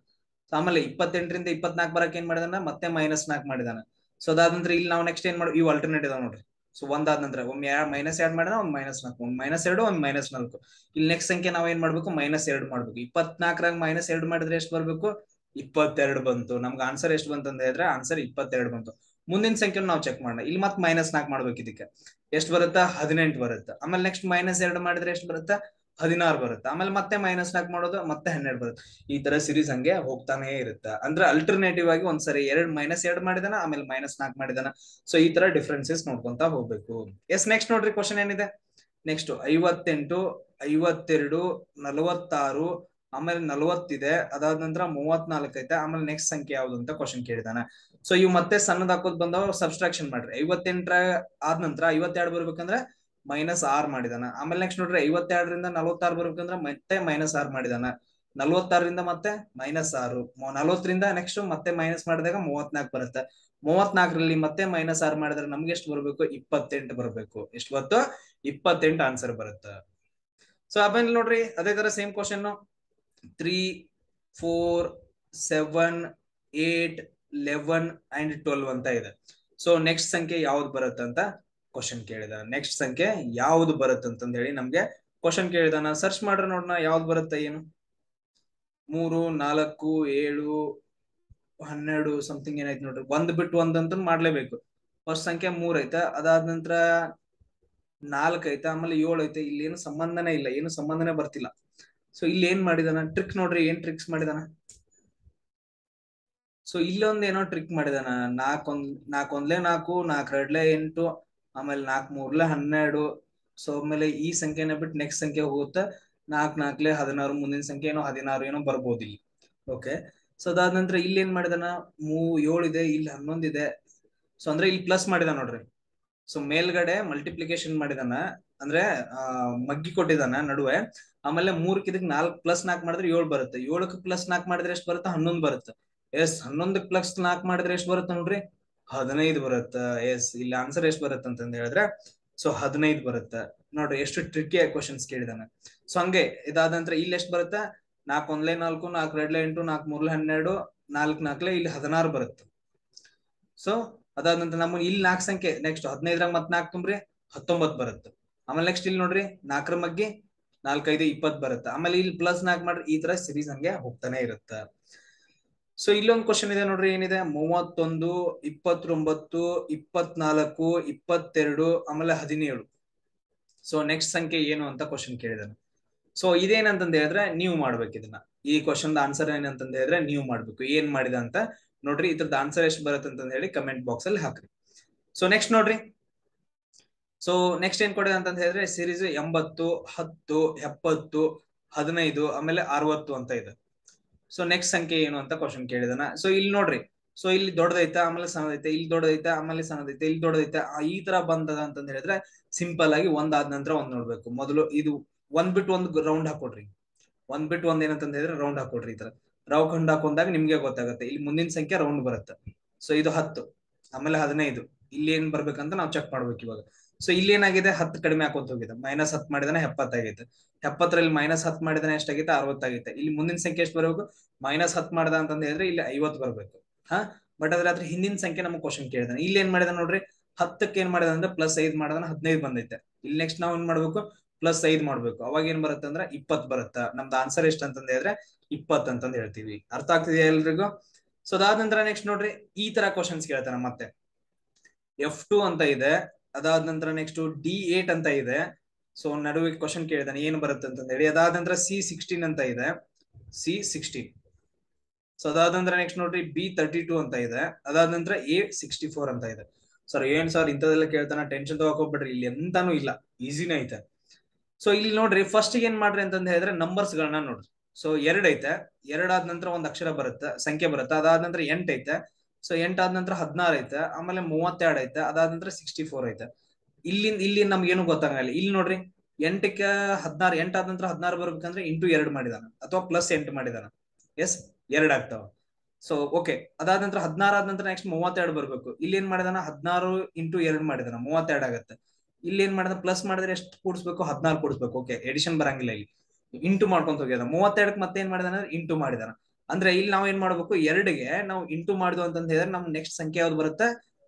ಆಮೇಲೆ ಇಪ್ಪತ್ತೆಂಟರಿಂದ ಇಪ್ಪತ್ನಾಲ್ಕು ಬರಕ್ ಏನ್ ಮಾಡಿದಾನ? ಮತ್ತೆ ಮೈನಸ್ ನಾಲ್ಕು ಮಾಡಿದಾನ. ಸೊ ಅದಾದ ನಂತರ ಇಲ್ಲಿ ನಾವು ನೆಕ್ಸ್ಟ್ ಏನ್ ಮಾಡಿ, ಇವು ಆಲ್ಟರ್ನೇಟ್ ಇದಾವ ನೋಡ್ರಿ. ಸೊ ಒಂದಾದ ನಂತರ ಒಮ್ಮೆ ಮೈನಸ್ ಎರಡ್ ಮಾಡಿದ ಒಂದ್ ಮೈನಸ್ ನಾಲ್ಕು. ಒಂದ್ ಮೈನಸ್ ಎರಡು ಒಂದ್ ಮೈನಸ್ ನಾಲ್ಕು. ಇಲ್ಲಿ ನೆಕ್ಸ್ಟ್ ಸಂಖ್ಯೆ ನಾವ್ ಏನ್ ಮಾಡ್ಬೇಕು? ಮೈನಸ್ ಎರಡು ಮಾಡ್ಬೇಕು. ಇಪ್ಪತ್ನಾಲ್ಕರಾಗ ಮೈನಸ್ ಎರಡು ಮಾಡಿದ್ರೆ ಎಷ್ಟು ಬರ್ಬೇಕು? ಇಪ್ಪತ್ತೆರಡು ಬಂತು. ನಮ್ಗೆ ಆನ್ಸರ್ ಎಷ್ಟು ಬಂತು ಅಂತ ಹೇಳಿದ್ರೆ ಆನ್ಸರ್ ಇಪ್ಪತ್ತೆರಡು ಬಂತು. ಮುಂದಿನ ಸಂಖ್ಯೆ ನಾವು ಚೆಕ್ ಮಾಡೋಣ. ಇಲ್ಲಿ ಮತ್ತೆ ಮೈನಸ್ ನಾಲ್ಕು ಮಾಡ್ಬೇಕು ಇದಕ್ಕೆ. ಎಷ್ಟು ಬರುತ್ತಾ? ಹದಿನೆಂಟು ಬರುತ್ತೆ? ಆಮೇಲೆ ನೆಕ್ಸ್ಟ್ ಮೈನಸ್ ಎರಡು ಮಾಡಿದ್ರೆ ಎಷ್ಟು ಬರುತ್ತೆ? ಹದಿನಾರು ಬರುತ್ತೆ? ಆಮೇಲೆ ಮತ್ತೆ ಮೈನಸ್ ನಾಲ್ಕು ಮಾಡೋದು, ಮತ್ತೆ ಹನ್ನೆರಡು ಬರುತ್ತೆ? ಈ ತರ ಸಿರೀಸ್ ಹಂಗೆ ಹೋಗ್ತಾನೆ ಇರುತ್ತೆ. ಅಂದ್ರೆ ಅಲ್ಟರ್ನೇಟಿವ್ ಆಗಿ ಒಂದ್ಸರಿ ಎರಡ್ ಮೈನಸ್ ಎರಡ್ ಮಾಡಿದಾನ, ಆಮೇಲೆ ಮೈನಸ್ ನಾಲ್ಕು ಮಾಡಿದಾನ. ಸೊ ಈ ತರ ಡಿಫ್ರೆನ್ಸಸ್ ನೋಡ್ಕೊಂತ ಹೋಗ್ಬೇಕು. ಎಸ್ ನೆಕ್ಸ್ಟ್ ನೋಡ್ರಿ ಕ್ವಶನ್ ಏನಿದೆ? ನೆಕ್ಸ್ಟ್ ಐವತ್ತೆಂಟು, ಐವತ್ತೆರಡು, ನಲವತ್ತಾರು, ಆಮೇಲೆ ನಲವತ್ತಿದೆ, ಅದಾದ ನಂತರ ಮೂವತ್ನಾಲ್ಕು ಐತೆ. ಆಮೇಲೆ ನೆಕ್ಸ್ಟ್ ಸಂಖ್ಯೆ ಯಾವ್ದು ಅಂತ ಕ್ವಶನ್ ಕೇಳಿದಾನ. ಸೊ ಇವು ಮತ್ತೆ ಸಣ್ಣದ ಹಾಕೋದ್ ಬಂದವ ಸಬ್ಸ್ಟ್ರಾಕ್ಷನ್ ಮಾಡ್ರಿ. ಐವತ್ತೆಂಟರ ಆದ ನಂತರ ಐವತ್ತೆರಡು ಬರ್ಬೇಕಂದ್ರೆ ಮೈನಸ್ ಆರ್ ಮಾಡಿದಾನ. ಆಮೇಲೆ ನೆಕ್ಸ್ಟ್ ನೋಡ್ರಿ ಐವತ್ತೆರಡರಿಂದ ನಲವತ್ತಾರು ಬರ್ಬೇಕಂದ್ರೆ ಮತ್ತೆ ಮೈನಸ್ ಆರ್ ಮಾಡಿದಾನ. ನಲವತ್ತಾರರಿಂದ ಮತ್ತೆ ಮೈನಸ್ ಆರು. ನಲವತ್ತರಿಂದ ನೆಕ್ಸ್ಟ್ ಮತ್ತೆ ಮೈನಸ್ ಮಾಡಿದಾಗ ಮೂವತ್ನಾಲ್ಕು ಬರುತ್ತೆ. ಮೂವತ್ನಾಲ್ಕರಲ್ಲಿ ಮತ್ತೆ ಮೈನಸ್ ಆರ್ ಮಾಡಿದ್ರೆ ನಮ್ಗೆ ಎಷ್ಟು ಬರ್ಬೇಕು? ಇಪ್ಪತ್ತೆಂಟು ಬರ್ಬೇಕು. ಎಷ್ಟು ಬತ್ತು ಇಪ್ಪತ್ತೆಂಟು ಆನ್ಸರ್ ಬರುತ್ತೆ. ಸೊ ಆಮೇಲೆ ನೋಡ್ರಿ ಅದೇ ತರ same question three four seven eight eleven and twelve ಅಂತ ಇದೆ. ಸೊ ನೆಕ್ಸ್ಟ್ ಸಂಖ್ಯೆ ಯಾವ್ದು ಬರುತ್ತೆ ಅಂತ ಕ್ವಶನ್ ಕೇಳಿದ ನೆಕ್ಸ್ಟ್ ಸಂಖ್ಯೆ ಯಾವ್ದು ಬರುತ್ತೆ ಅಂತಂದ ಹೇಳಿ ನಮ್ಗೆ ಕ್ವಶನ್ ಕೇಳಿದಾನ. ಸರ್ಚ್ ಮಾಡ್ರ ನೋಡೋಣ ಯಾವ್ದು ಬರುತ್ತೆ ಏನು? ಮೂರು, ನಾಲ್ಕು, ಏಳು, ಹನ್ನೆರಡು ಸಮಥಿಂಗ್ ಏನಾಯ್ತು ನೋಡ್ರಿ. ಒಂದ್ ಬಿಟ್ಟು ಒಂದ್ ಅಂತ ಮಾಡ್ಲೇಬೇಕು. ಫಸ್ಟ್ ಸಂಖ್ಯೆ ಮೂರ್ ಐತೆ. ಅದಾದ ನಂತರ ನಾಲ್ಕ ಐತೆ. ಆಮೇಲೆ ಏಳು ಐತೆ. ಇಲ್ಲಿ ಏನು ಸಂಬಂಧನೇ ಇಲ್ಲ. ಏನು ಸಂಬಂಧನೇ ಬರ್ತಿಲ್ಲ. ಸೊ ಇಲ್ಲಿ ಏನ್ ಮಾಡಿದಾನ? ಟ್ರಿಕ್ ನೋಡ್ರಿ. ಏನ್ ಟ್ರಿಕ್ಸ್ ಮಾಡಿದಾನ? ಸೊ ಇಲ್ಲೊಂದ್ ಏನೋ ಟ್ರಿಕ್ ಮಾಡಿದಾನ ನಾಲ್ಕೊಂದ್ ನಾಲ್ಕೊಂದ್ಲೆ ನಾಲ್ಕು ನಾಕ್ ಎರಡ್ಲೆ ಎಂಟು, ಆಮೇಲೆ ನಾಕ್ ಮೂರ್ಲೆ ಹನ್ನೆರಡು. ಸೊ ಆಮೇಲೆ ಈ ಸಂಖ್ಯೆನ ಬಿಟ್ಟು ನೆಕ್ಸ್ಟ್ ಸಂಖ್ಯೆ ಹೋಗುತ್ತೆ. ನಾಲ್ಕ್, ನಾಲ್ಕಲೆ ಹದಿನಾರು, ಮುಂದಿನ ಸಂಖ್ಯೆ ಏನೋ ಹದಿನಾರು ಏನೋ ಬರ್ಬೋದು ಇಲ್ಲಿ. ಓಕೆ ಸೊ ಅದಾದ ನಂತರ ಇಲ್ಲಿ ಏನ್ ಮಾಡಿದಾನ ಮೂ ಏಳು ಇದೆ ಇಲ್ಲಿ ಹನ್ನೊಂದ್ ಇದೆ. ಸೊ ಅಂದ್ರೆ ಇಲ್ಲಿ ಪ್ಲಸ್ ಮಾಡಿದ ನೋಡ್ರಿ. ಸೊ ಮೇಲ್ಗಡೆ ಮಲ್ಟಿಪ್ಲಿಕೇಶನ್ ಮಾಡಿದಾನ ಅಂದ್ರೆ ಮಗ್ಗಿ ಕೊಟ್ಟಿದಾನ ನಡುವೆ. ಆಮೇಲೆ ಮೂರಕ್ ಇದಕ್ ನಾಲ್ಕ್ ಪ್ಲಸ್ ನಾಲ್ಕ್ ಮಾಡಿದ್ರೆ ಏಳು ಬರುತ್ತೆ. ಏಳಕ್ ಪ್ಲಸ್ ನಾಲ್ಕು ಮಾಡಿದ್ರೆ ಎಷ್ಟು ಬರುತ್ತೆ? ಹನ್ನೊಂದ್ ಬರುತ್ತೆ. ಎಸ್ ಹನ್ನೊಂದಕ್ ಪ್ಲಸ್ ನಾಲ್ಕು ಮಾಡಿದ್ರೆ ಎಷ್ಟು ಬರುತ್ತೆ ನೋಡ್ರಿ? ಹದಿನೈದು ಬರುತ್ತೆ. ಎಸ್, ಇಲ್ಲಿ ಆನ್ಸರ್ ಎಷ್ಟು ಬರುತ್ತೆ ಅಂತಂದ ಹೇಳಿದ್ರೆ ಸೊ ಹದಿನೈದು ಬರುತ್ತೆ. ನೋಡ್ರಿ, ಎಷ್ಟು ಟ್ರಿಕ್ಕಿ ಕ್ವಶನ್ಸ್ ಕೇಳಿದಾನೆ. ಸೊ ಹಂಗೆ, ಇದಾದ ನಂತರ ಇಲ್ಲಿ ಎಷ್ಟು ಬರುತ್ತೆ? ನಾಲ್ಕು ಒಂದ್ಲೆ ನಾಲ್ಕು ನಾಲ್ಕು ಎರಡ್ಲೆ ಎಂಟು, ನಾಲ್ಕು ಮೂರ್ಲೆ ಹನ್ನೆರಡು, ನಾಲ್ಕು ನಾಲ್ಕಲೆ ಇಲ್ಲಿ ಹದಿನಾರು ಬರುತ್ತೆ. ಸೊ ಅದಾದ ನಂತರ ನಮ್ಮ ಇಲ್ಲಿ ನಾಲ್ಕು ಸಂಖ್ಯೆ ನೆಕ್ಸ್ಟ್ ಹದಿನೈದ್ರಾಗ ಮತ್ ನಾಲ್ಕು ತುಂಬ್ರಿ, ಹತ್ತೊಂಬತ್ತು ಬರುತ್ತೆ. ಆಮೇಲೆ ನೆಕ್ಸ್ಟ್ ಇಲ್ಲಿ ನೋಡ್ರಿ, ನಾಲ್ಕರ ಮಗ್ಗಿ ನಾಲ್ಕೈದು ಇಪ್ಪತ್ ಬರುತ್ತೆ. ಆಮೇಲೆ ಇಲ್ಲಿ ಪ್ಲಸ್ ನಾಲ್ಕು ಮಾಡ್ರಿ ಈ ತರ ಸಿರೀಸ್ ಹಂಗೆ ಹೋಗ್ತಾನೆ ಇರುತ್ತೆ. ಸೊ ಇಲ್ಲೊಂದು ಕ್ವಶನ್ ಇದೆ ನೋಡ್ರಿ, ಏನಿದೆ? ಮೂವತ್ತೊಂದು, ಇಪ್ಪತ್ತೊಂಬತ್ತು, ಇಪ್ಪತ್ನಾಲ್ಕು, ಇಪ್ಪತ್ತೆರಡು, ಆಮೇಲೆ ಹದಿನೇಳು. ಸೊ ನೆಕ್ಸ್ಟ್ ಸಂಖ್ಯೆ ಏನು ಅಂತ ಕ್ವಶನ್ ಕೇಳಿದಾನೆ. ಸೊ ಇದೇನಂತಂದ ಹೇಳಿದ್ರೆ, ನೀವು ಮಾಡ್ಬೇಕು ಇದನ್ನ. ಈ ಕ್ವಶನ್ ಆನ್ಸರ್ ಏನಂತಂದ ಹೇಳಿದ್ರೆ, ನೀವು ಮಾಡ್ಬೇಕು. ಏನ್ ಮಾಡಿದ ಅಂತ ನೋಡ್ರಿ, ಇದ್ರದ್ದು ಆನ್ಸರ್ ಎಷ್ಟು ಬರುತ್ತೆ ಅಂತ ಹೇಳಿ ಕಮೆಂಟ್ ಬಾಕ್ಸ್ ಅಲ್ಲಿ ಹಾಕ್ರಿ. ಸೊ ನೆಕ್ಸ್ಟ್ ನೋಡ್ರಿ. ಸೊ ನೆಕ್ಸ್ಟ್ ಏನ್ ಕೊಡಿದೆ ಅಂತ ಹೇಳಿದ್ರೆ ಸೀರೀಸ್ ಎಂಬತ್ತು, ಹತ್ತು, ಎಪ್ಪತ್ತು, ಹದಿನೈದು, ಆಮೇಲೆ ಅರವತ್ತು ಅಂತ ಇದೆ. ಸೊ ನೆಕ್ಸ್ಟ್ ಸಂಖ್ಯೆ ಏನು ಅಂತ ಕ್ವಶನ್ ಕೇಳಿದಾನ. ಸೊ ಇಲ್ಲಿ ನೋಡ್ರಿ. ಸೊ ಇಲ್ಲಿ ದೊಡ್ಡದೈತೆ, ಆಮೇಲೆ ಸಣ್ಣದೈತೆ, ಇಲ್ಲಿ ದೊಡ್ಡದೈತೆ, ಆಮೇಲೆ ಸಣ್ಣದೈತೆ, ಇಲ್ಲಿ ದೊಡ್ಡದೈತೆ ಈ ತರ ಬಂದದ ಅಂತ ಹೇಳಿದ್ರೆ ಸಿಂಪಲ್ ಆಗಿ ಒಂದಾದ ನಂತರ ಒಂದ್ ನೋಡ್ಬೇಕು. ಮೊದಲು ಇದು ಒಂದ್ ಬಿಟ್ಟು ಒಂದ್ ರೌಂಡ್ ಹಾಕೊಡ್ರಿ. ಒಂದ್ ಬಿಟ್ಟು ಒಂದ್ ಏನಂತ ಹೇಳಿದ್ರೆ ರೌಂಡ್ ಹಾಕೊಡ್ರಿ ಈ ತರ. ರೌಂಡ್ ಹಾಕೊಂಡಾಗ ನಿಮ್ಗೆ ಗೊತ್ತಾಗುತ್ತೆ. ಇಲ್ಲಿ ಮುಂದಿನ ಸಂಖ್ಯೆ ರೌಂಡ್ ಬರುತ್ತೆ. ಸೊ ಇದು ಹತ್ತು. ಆಮೇಲೆ ಹದಿನೈದು. ಇಲ್ಲಿ ಏನ್ ಬರ್ಬೇಕಂತ ನಾವು ಚೆಕ್ ಮಾಡ್ಬೇಕು ಇವಾಗ. ಸೊ ಇಲ್ಲಿ ಏನಾಗಿದೆ ಹತ್ತು ಕಡಿಮೆ ಹಾಕೋತ ಹೋಗಿದೆ. ಮೈನಸ್ ಹತ್ತು ಮಾಡಿದಾನೆ, ಎಪ್ಪತ್ತಾಗೈತೆ. ಎಪ್ಪತ್ತರಲ್ಲಿ ಮೈನಸ್ ಹತ್ತು ಮಾಡಿದಾನೆ ಎಷ್ಟಾಗೈತೆ? ಅರವತ್ತಾಗೈತೆ. ಇಲ್ಲಿ ಮುಂದಿನ ಸಂಖ್ಯೆ ಎಷ್ಟು ಬರಬೇಕು? ಮೈನಸ್ ಹತ್ತು ಮಾಡ್ದ ಅಂತ ಹೇಳಿದ್ರೆ ಇಲ್ಲಿ ಐವತ್ತು ಬರಬೇಕು. ಹಾ? ಬಟ್ ಅದ್ರ ಅದ್ರ ಹಿಂದಿನ ಸಂಖ್ಯೆ ನಮ್ಗೆ ಕ್ವಶನ್ ಕೇಳಿದಾನೆ. ಇಲ್ಲಿ ಏನ್ ಮಾಡಿದ ನೋಡ್ರಿ? ಹತ್ತಕ್ಕೆ ಏನ್ ಮಾಡಿದ ಅಂದ್ರೆ ಪ್ಲಸ್ ಐದ್ ಮಾಡಿದಾನೆ, ಹದಿನೈದು ಬಂದೈತೆ. ಇಲ್ಲಿ ನೆಕ್ಸ್ಟ್ ನಾವ್ ಏನ್ ಮಾಡ್ಬೇಕು? ಪ್ಲಸ್ ಐದ್ ಮಾಡ್ಬೇಕು. ಅವಾಗ ಏನ್ ಬರುತ್ತೆ ಅಂದ್ರೆ ಇಪ್ಪತ್ ಬರುತ್ತೆ. ನಮ್ದು ಆನ್ಸರ್ ಎಷ್ಟು ಅಂತಂದ ಹೇಳಿದ್ರೆ ಇಪ್ಪತ್ ಅಂತಂದ ಹೇಳ್ತೀವಿ. ಅರ್ಥ ಆಗ್ತಿದೆಯಾ ಎಲ್ರಿಗೂ? ಸೊ ಅದಾದ ನಂತರ ನೆಕ್ಸ್ಟ್ ನೋಡ್ರಿ, ಈ ತರ ಕ್ವಶನ್ಸ್ ಕೇಳ್ತಾನೆ ಮತ್ತೆ. ಎಫ್ ಟು ಅಂತ ಇದೆ. ಅದಾದ ನಂತರ ನೆಕ್ಸ್ಟ್ ಡಿ ಏಟ್ ಅಂತ ಇದೆ. ಸೊ ನಡುವೆ ಕ್ವಶನ್ ಕೇಳಿದಾನೆ, ಏನು ಬರುತ್ತೆ ಅಂತ ಹೇಳಿ. ಅದಾದ ನಂತರ ಸಿ ಸಿಕ್ಸ್ಟೀನ್ ಅಂತ ಇದೆ. ಸಿ ಸಿಕ್ಸ್ಟೀನ್ ಸೊ ಅದಾದ ನಂತರ ನೆಕ್ಸ್ಟ್ ನೋಡ್ರಿ ಬಿ ತರ್ಟಿ ಟೂ ಅಂತ ಇದೆ. ಅದಾದ ನಂತರ ಎ ಸಿಕ್ಸ್ಟಿ ಫೋರ್ ಅಂತ ಇದೆ. ಸರ್ ಏನ್ ಸರ್ ಇಂಥದೆಲ್ಲ ಕೇಳ್ತಾನ ಟೆನ್ಷನ್ ತಗೋಬಿಡ್ರಿ ಇಲ್ಲಿ ಎಂತಾನು ಇಲ್ಲ. ಈಸಿನೇ ಐತೆ. ಸೊ ಇಲ್ಲಿ ನೋಡ್ರಿ ಫಸ್ಟ್ ಏನ್ ಮಾಡ್ರಿ ಅಂತಂದ ಹೇಳಿದ್ರೆ ನಂಬರ್ಸ್ ಗಳನ್ನ ನೋಡ್ರಿ. ಸೊ ಎರಡ್ ಐತೆ. ಎರಡಾದ ನಂತರ ಒಂದ್ ಅಕ್ಷರ ಬರುತ್ತೆ, ಸಂಖ್ಯೆ ಬರುತ್ತೆ. ಅದಾದ ನಂತರ ಎಂಟ್ ಐತೆ. ಸೊ ಎಂಟಾದ ನಂತರ ಹದಿನಾರು ಐತೆ, ಆಮೇಲೆ ಮೂವತ್ತೆರಡು ಐತೆ, ಅದಾದ ನಂತರ ಸಿಕ್ಸ್ಟಿ ಫೋರ್ ಐತೆ. ಇಲ್ಲಿ ಇಲ್ಲಿ ನಮ್ಗೆ ಏನು ಗೊತ್ತಾಗಲ್ಲ ಇಲ್ಲಿ ನೋಡ್ರಿ, ಎಂಟಕ್ಕೆ ಹದಿನಾರು, ಎಂಟಾದ ನಂತರ ಹದಿನಾರು ಬರ್ಬೇಕಂದ್ರೆ ಇಂಟು ಎರಡು ಮಾಡಿದಾನ, ಅಥವಾ ಪ್ಲಸ್ ಎಂಟು ಮಾಡಿದಾನ. ಎಸ್, ಎರಡು ಆಗ್ತಾವ. ಸೊ ಓಕೆ ಅದಾದ ನಂತರ ಹದಿನಾರು ಆದ ನಂತರ ನೆಕ್ಸ್ಟ್ ಮೂವತ್ತೆರಡು ಬರ್ಬೇಕು. ಇಲ್ಲಿ ಏನ್ ಮಾಡಿದಾನ? ಹದಿನಾರು ಇಂಟು ಎರಡು ಮಾಡಿದಾನ, ಮೂವತ್ತೆರಡು ಆಗತ್ತೆ. ಇಲ್ಲಿ ಏನ್ ಮಾಡಿದ ಪ್ಲಸ್ ಮಾಡಿದ್ರೆ ಎಷ್ಟು ಕೂಡಿಸ್ಬೇಕು? ಹದಿನಾರು ಕೂಡಿಸ್ಬೇಕು. ಓಕೆ ಎಡಿಷನ್ ಬರಂಗಿಲ್ಲ ಇಲ್ಲಿ. ಇಂಟು ಮಾಡ್ಕೊಂತ ಹೋಗ್ಯದ ಮೂವತ್ತೆರಡಕ್ಕೆ ಮತ್ತೆ ಏನ್ ಮಾಡಿದಾನ? ಇಂಟು ಮಾಡಿದಾನ. ಅಂದ್ರೆ ಇಲ್ಲಿ ನಾವ್ ಏನ್ ಮಾಡ್ಬೇಕು? ಎರಡಿಗೆ ನಾವು ಇಂಟು ಮಾಡಿದ್ವು ಅಂತ ಹೇಳಿದ್ರೆ ನಮ್ ನೆಕ್ಸ್ಟ್ ಸಂಖ್ಯೆ ಯಾವ್ದು ಬರುತ್ತೆ?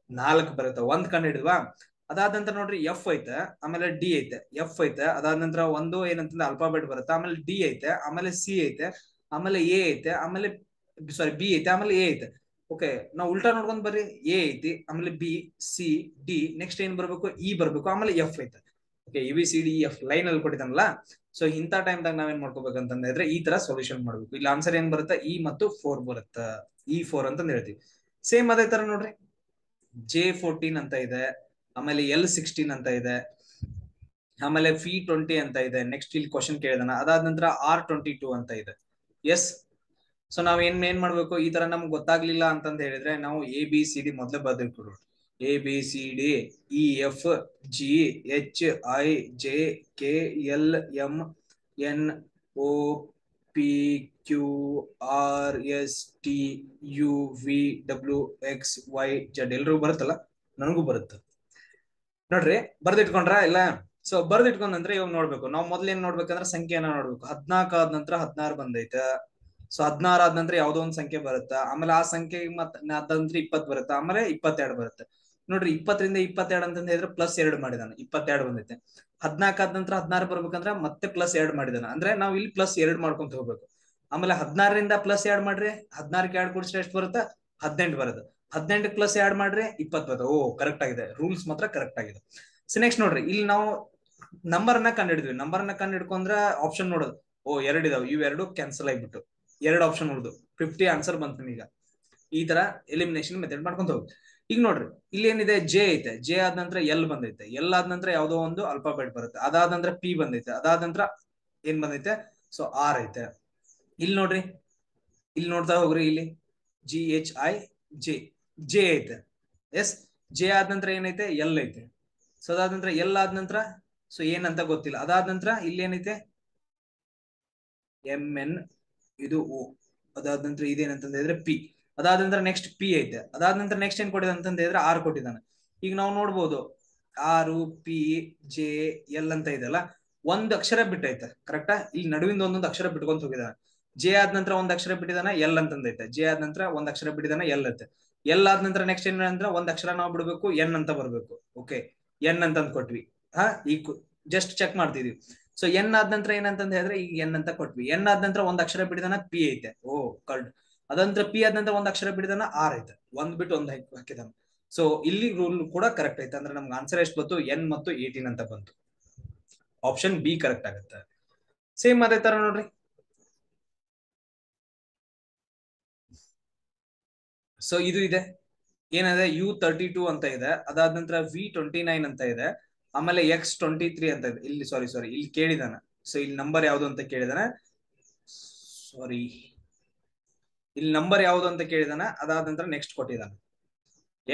ನಾಲ್ಕು ಬರುತ್ತೆ. ಒಂದ್ ಕಂಡು ಹಿಡಿದ್ವಾ? ಅದಾದ ನಂತರ ನೋಡ್ರಿ ಎಫ್ ಐತೆ, ಆಮೇಲೆ ಡಿ ಐತೆ. ಎಫ್ ಐತೆ, ಅದಾದ ನಂತರ ಒಂದು ಏನಂತಂದ್ರೆ ಅಲ್ಫಾಬೆಟ್ ಬರುತ್ತೆ. ಆಮೇಲೆ ಡಿ ಐತೆ, ಆಮೇಲೆ ಸಿ ಐತೆ, ಆಮೇಲೆ ಎ ಐತೆ, ಆಮೇಲೆ ಸಾರಿ ಬಿ ಐತೆ, ಆಮೇಲೆ ಎ ಐತೆ. ಓಕೆ ನಾವು ಉಲ್ಟಾ ನೋಡ್ಕೊಂಡ್ ಬರ್ರಿ. ಎ ಐತಿ, ಆಮೇಲೆ ಬಿ ಸಿ ಡಿ ನೆಕ್ಸ್ಟ್ ಏನ್ ಬರ್ಬೇಕು? ಇ ಬರ್ಬೇಕು. ಆಮೇಲೆ ಎಫ್ ಐತೆ. Okay E B C D F line ಅಲ್ಲಿ ಕೊಟ್ಟಿದ್ದಾನಲ್ಲ? ಸೊ ಇಂಥ ಟೈಮ್ದಾಗ ನಾವೇನ್ ಮಾಡ್ಕೋಬೇಕಂತಂದ್ರೆ ಈ ತರ ಸೊಲ್ಯೂಷನ್ ಮಾಡ್ಬೇಕು. ಇಲ್ಲಿ ಆನ್ಸರ್ ಏನ್ ಬರುತ್ತೆ? ಇ ಮತ್ತು ಫೋರ್ ಬರುತ್ತ. ಇ ಫೋರ್ ಅಂತ ಹೇಳ್ತೀವಿ. ಸೇಮ್ ಅದೇ ತರ ನೋಡ್ರಿ. ಜೆ ಫೋರ್ಟೀನ್ ಅಂತ ಇದೆ. ಆಮೇಲೆ ಎಲ್ ಸಿಕ್ಸ್ಟೀನ್ ಅಂತ ಇದೆ. ಆಮೇಲೆ ಫಿ ಟ್ವೆಂಟಿ ಅಂತ ಇದೆ. ನೆಕ್ಸ್ಟ್ ಇಲ್ಲಿ ಕ್ವಶನ್ ಕೇಳಿದಾನ. ಅದಾದ ನಂತರ ಆರ್ ಟ್ವೆಂಟಿ ಟೂ ಅಂತ ಇದೆ. ಎಸ್ ಸೊ ನಾವ್ ಏನ್ ಏನ್ ಮಾಡ್ಬೇಕು? ಈ ತರ ನಮ್ಗೆ ಗೊತ್ತಾಗ್ಲಿಲ್ಲ ಅಂತಂದ ಹೇಳಿದ್ರೆ ನಾವು ಎ ಬಿ ಸಿ ಡಿ ಮೊದ್ಲೇ ಬರ್ದಿಟ್ಕೊಡು A B C D E F G H I J K L M N O P Q R S T U V W X Y Z ಎಲ್ರಿಗೂ ಬರುತ್ತಲ್ಲ? ನನಗೂ ಬರುತ್ತೆ. ನೋಡ್ರಿ, ಬರ್ದಿಟ್ಕೊಂಡ್ರ ಇಲ್ಲ? ಸೊ ಬರ್ದಿಟ್ಕೊಂಡ್ರೆ ಇವಾಗ ನೋಡ್ಬೇಕು. ನಾವು ಮೊದ್ಲೇನ್ ನೋಡ್ಬೇಕಂದ್ರೆ ಸಂಖ್ಯೆನ ನೋಡ್ಬೇಕು. ಹದ್ನಾಲ್ಕು ಆದ ನಂತರ ಹದಿನಾರು ಬಂದೈತೆ. ಸೊ ಹದಿನಾರು ಆದ ನಂತರ ಯಾವ್ದೋ ಒಂದ್ ಸಂಖ್ಯೆ ಬರುತ್ತೆ. ಆಮೇಲೆ ಆ ಸಂಖ್ಯೆ ಮತ್ ಅದಂದ್ರೆ ಇಪ್ಪತ್ ಬರುತ್ತೆ. ಆಮೇಲೆ ಇಪ್ಪತ್ತೆರಡು ಬರುತ್ತೆ. ನೋಡ್ರಿ ಇಪ್ಪತ್ತರಿಂದ ಇಪ್ಪತ್ತೆರಡು ಅಂತ ಹೇಳಿದ್ರೆ ಪ್ಲಸ್ ಎರಡು ಮಾಡಿದಾನೆ. ಇಪ್ಪತ್ತೆರಡು ಬಂದೈತೆ. ಹದ್ನಾಲ್ಕು ಆದ ನಂತರ ಹದಿನಾರು ಬರ್ಬೇಕಂದ್ರೆ ಮತ್ತೆ ಪ್ಲಸ್ ಎರಡು ಮಾಡಿದಾನೆ. ಅಂದ್ರೆ ನಾವು ಇಲ್ಲಿ ಪ್ಲಸ್ ಎರಡು ಮಾಡ್ಕೊಂತ ಹೋಗ್ಬೇಕು. ಆಮೇಲೆ ಹದಿನಾರರಿಂದ ಪ್ಲಸ್ ಎರಡ್ ಮಾಡ್ರಿ. ಹದಿನಾರಕ್ಕೆ ಎರಡು ಕೊಡ್ಸ್ರೆ ಎಷ್ಟು ಬರುತ್ತೆ? ಹದಿನೆಂಟು ಬರುತ್ತೆ. ಹದಿನೆಂಟು ಪ್ಲಸ್ ಎರಡ್ ಮಾಡ್ರಿ ಇಪ್ಪತ್ ಬರುತ್ತೆ. ಓ ಕರೆಕ್ಟ್ ಆಗಿದೆ. ರೂಲ್ಸ್ ಮಾತ್ರ ಕರೆಕ್ಟ್ ಆಗಿದೆ. ಸೊ ನೆಕ್ಸ್ಟ್ ನೋಡ್ರಿ, ಇಲ್ಲಿ ನಾವು ನಂಬರ್ನ ಕಂಡು ಹಿಡಿದ್ವಿ ನಂಬರ್ನ ಕಂಡು ಹಿಡ್ಕೊಂಡ್ರೆ ಆಪ್ಷನ್ ನೋಡೋದು. ಓ, ಎರಡು ಇದಾವೆ. ಇವ್ ಎರಡು ಕ್ಯಾನ್ಸಲ್ ಆಗಿಬಿಟ್ಟು. ಎರಡು ಆಪ್ಷನ್ ಉಳಿದು. ಫಿಫ್ಟಿ ಆನ್ಸರ್ ಬಂತು ಈಗ. ಈ ತರ ಎಲಿಮಿನೇಷನ್ ಮೆಥಡ್ ಮಾಡ್ಕೊಂತ ಹೋಗಿ ಈಗ ನೋಡ್ರಿ ಇಲ್ಲಿ ಏನಿದೆ ಜೆ ಐತೆ. ಜೆ ಆದ ನಂತರ ಎಲ್ ಬಂದೈತೆ. ಎಲ್ ಆದ ನಂತರ ಯಾವ್ದೋ ಒಂದು ಅಲ್ಫಾಬೆಟ್ ಬರುತ್ತೆ. ಅದಾದ ನಂತರ ಪಿ ಬಂದೈತೆ. ಅದಾದ ನಂತರ ಏನ್ ಬಂದೈತೆ? ಸೊ ಆರ್ ಐತೆ. ಇಲ್ಲಿ ನೋಡ್ರಿ ಇಲ್ಲಿ ನೋಡ್ತಾ ಹೋಗ್ರಿ ಇಲ್ಲಿ. G H I J J ಐತೆ. ಎಸ್ ಜೆ ಆದ ನಂತರ ಏನೈತೆ? ಎಲ್ ಐತೆ. ಸೊ ಅದಾದ ನಂತರ ಎಲ್ ಆದ ನಂತರ ಸೊ ಏನಂತ ಗೊತ್ತಿಲ್ಲ. ಅದಾದ ನಂತರ ಇಲ್ಲಿ ಏನೈತೆ ಎಂ ಎನ್ ಇದು ಓ ಅದಾದ ನಂತರ ಇದೇನಂತಂದ್ರೆ ಪಿ ಅದಾದ ನಂತರ ನೆಕ್ಸ್ಟ್ ಪಿ ಐತೆ. ಅದಾದ ನಂತರ ನೆಕ್ಸ್ಟ್ ಏನ್ ಕೊಟ್ಟಿದೆ ಅಂತಂದ ಹೇಳಿದ್ರೆ ಆರ್ ಕೊಟ್ಟಿದ್ದಾನೆ. ಈಗ ನಾವು ನೋಡ್ಬೋದು ಆರು ಪಿ ಜೆ ಎಲ್ ಅಂತ ಇದೆಲ್ಲ ಒಂದ್ ಅಕ್ಷರ ಬಿಟ್ಟೈತೆ ಕರೆಕ್ಟಾ ಇಲ್ಲಿ ನಡುವಿಂದ ಒಂದೊಂದು ಅಕ್ಷರ ಬಿಟ್ಕೊಂತ ಹೋಗಿದಾನೆ ಜೆ ಆದ ನಂತರ ಒಂದ್ ಅಕ್ಷರ ಬಿಟ್ಟಿದಾನೆ ಎಲ್ ಅಂತಂದೈತೆ. ಜೆ ಆದ ನಂತರ ಒಂದ್ ಅಕ್ಷರ ಬಿಟ್ಟಿದಾನೆ ಎಲ್ ಐತೆ. ಎಲ್ ಆದ ನಂತರ ನೆಕ್ಸ್ಟ್ ಏನ್ ಅಂದ್ರೆ ಒಂದ್ ಅಕ್ಷರ ನಾವು ಬಿಡ್ಬೇಕು ಎನ್ ಅಂತ ಬರ್ಬೇಕು. ಓಕೆ ಎನ್ ಅಂತ ಕೊಟ್ವಿ ಹಾ? ಈ ಜಸ್ಟ್ ಚೆಕ್ ಮಾಡ್ತಿದೀವಿ. ಸೊ ಎನ್ ಆದ ನಂತರ ಏನಂತಂದ ಹೇಳಿದ್ರೆ ಈಗ ಎನ್ ಅಂತ ಕೊಟ್ವಿ. ಎನ್ ಆದ ನಂತರ ಒಂದ್ ಅಕ್ಷರ ಬಿಡಿದಾನ ಪಿ ಐತೆ. ಓ ಕರ್ಡ್ ಅದಂತರ ಪಿ ಆದ ನಂತರ ಒಂದ್ ಅಕ್ಷರ ಬಿಡಿದಾನ ಆರ್ ಐತೆ. ಒಂದ್ ಬಿಟ್ಟು ಒಂದ್ ಹಾಕಿದಾನ. ಸೊ ಇಲ್ಲಿ ರೂಲ್ ಕೂಡ ಕರೆಕ್ಟ್ ಐತೆ. ಅಂದ್ರೆ ನಮ್ಗೆ ಆನ್ಸರ್ ಎಷ್ಟು ಬಂತು? ಎನ್ ಮತ್ತು ಏಟೀನ್ ಅಂತ ಬಂತು. ಆಪ್ಷನ್ ಬಿ ಕರೆಕ್ಟ್ ಆಗುತ್ತೆ. ಸೇಮ್ ಅದೇ ತರ ನೋಡ್ರಿ. ಸೊ ಇದು ಇದೆ. ಏನಿದೆ? ಯು ತರ್ಟಿ ಟೂ ಅಂತ ಇದೆ. ಅದಾದ ನಂತರ ವಿ ಟ್ವೆಂಟಿ ನೈನ್ ಅಂತ ಇದೆ. ಆಮೇಲೆ ಎಕ್ಸ್ ಟ್ವೆಂಟಿ ತ್ರೀ ಅಂತ ಇದೆ. ಇಲ್ಲಿ ಸಾರಿ ಸಾರಿ ಇಲ್ಲಿ ಕೇಳಿದಾನ. ಸೊ ಇಲ್ಲಿ ನಂಬರ್ ಯಾವ್ದು ಅಂತ ಕೇಳಿದಾನೆ? ಸಾರಿ ಇಲ್ಲಿ ನಂಬರ್ ಯಾವುದು ಅಂತ ಕೇಳಿದಾನೆ? ಅದಾದ ನಂತರ ನೆಕ್ಸ್ಟ್ ಕೊಟ್ಟಿದ್ದಾನೆ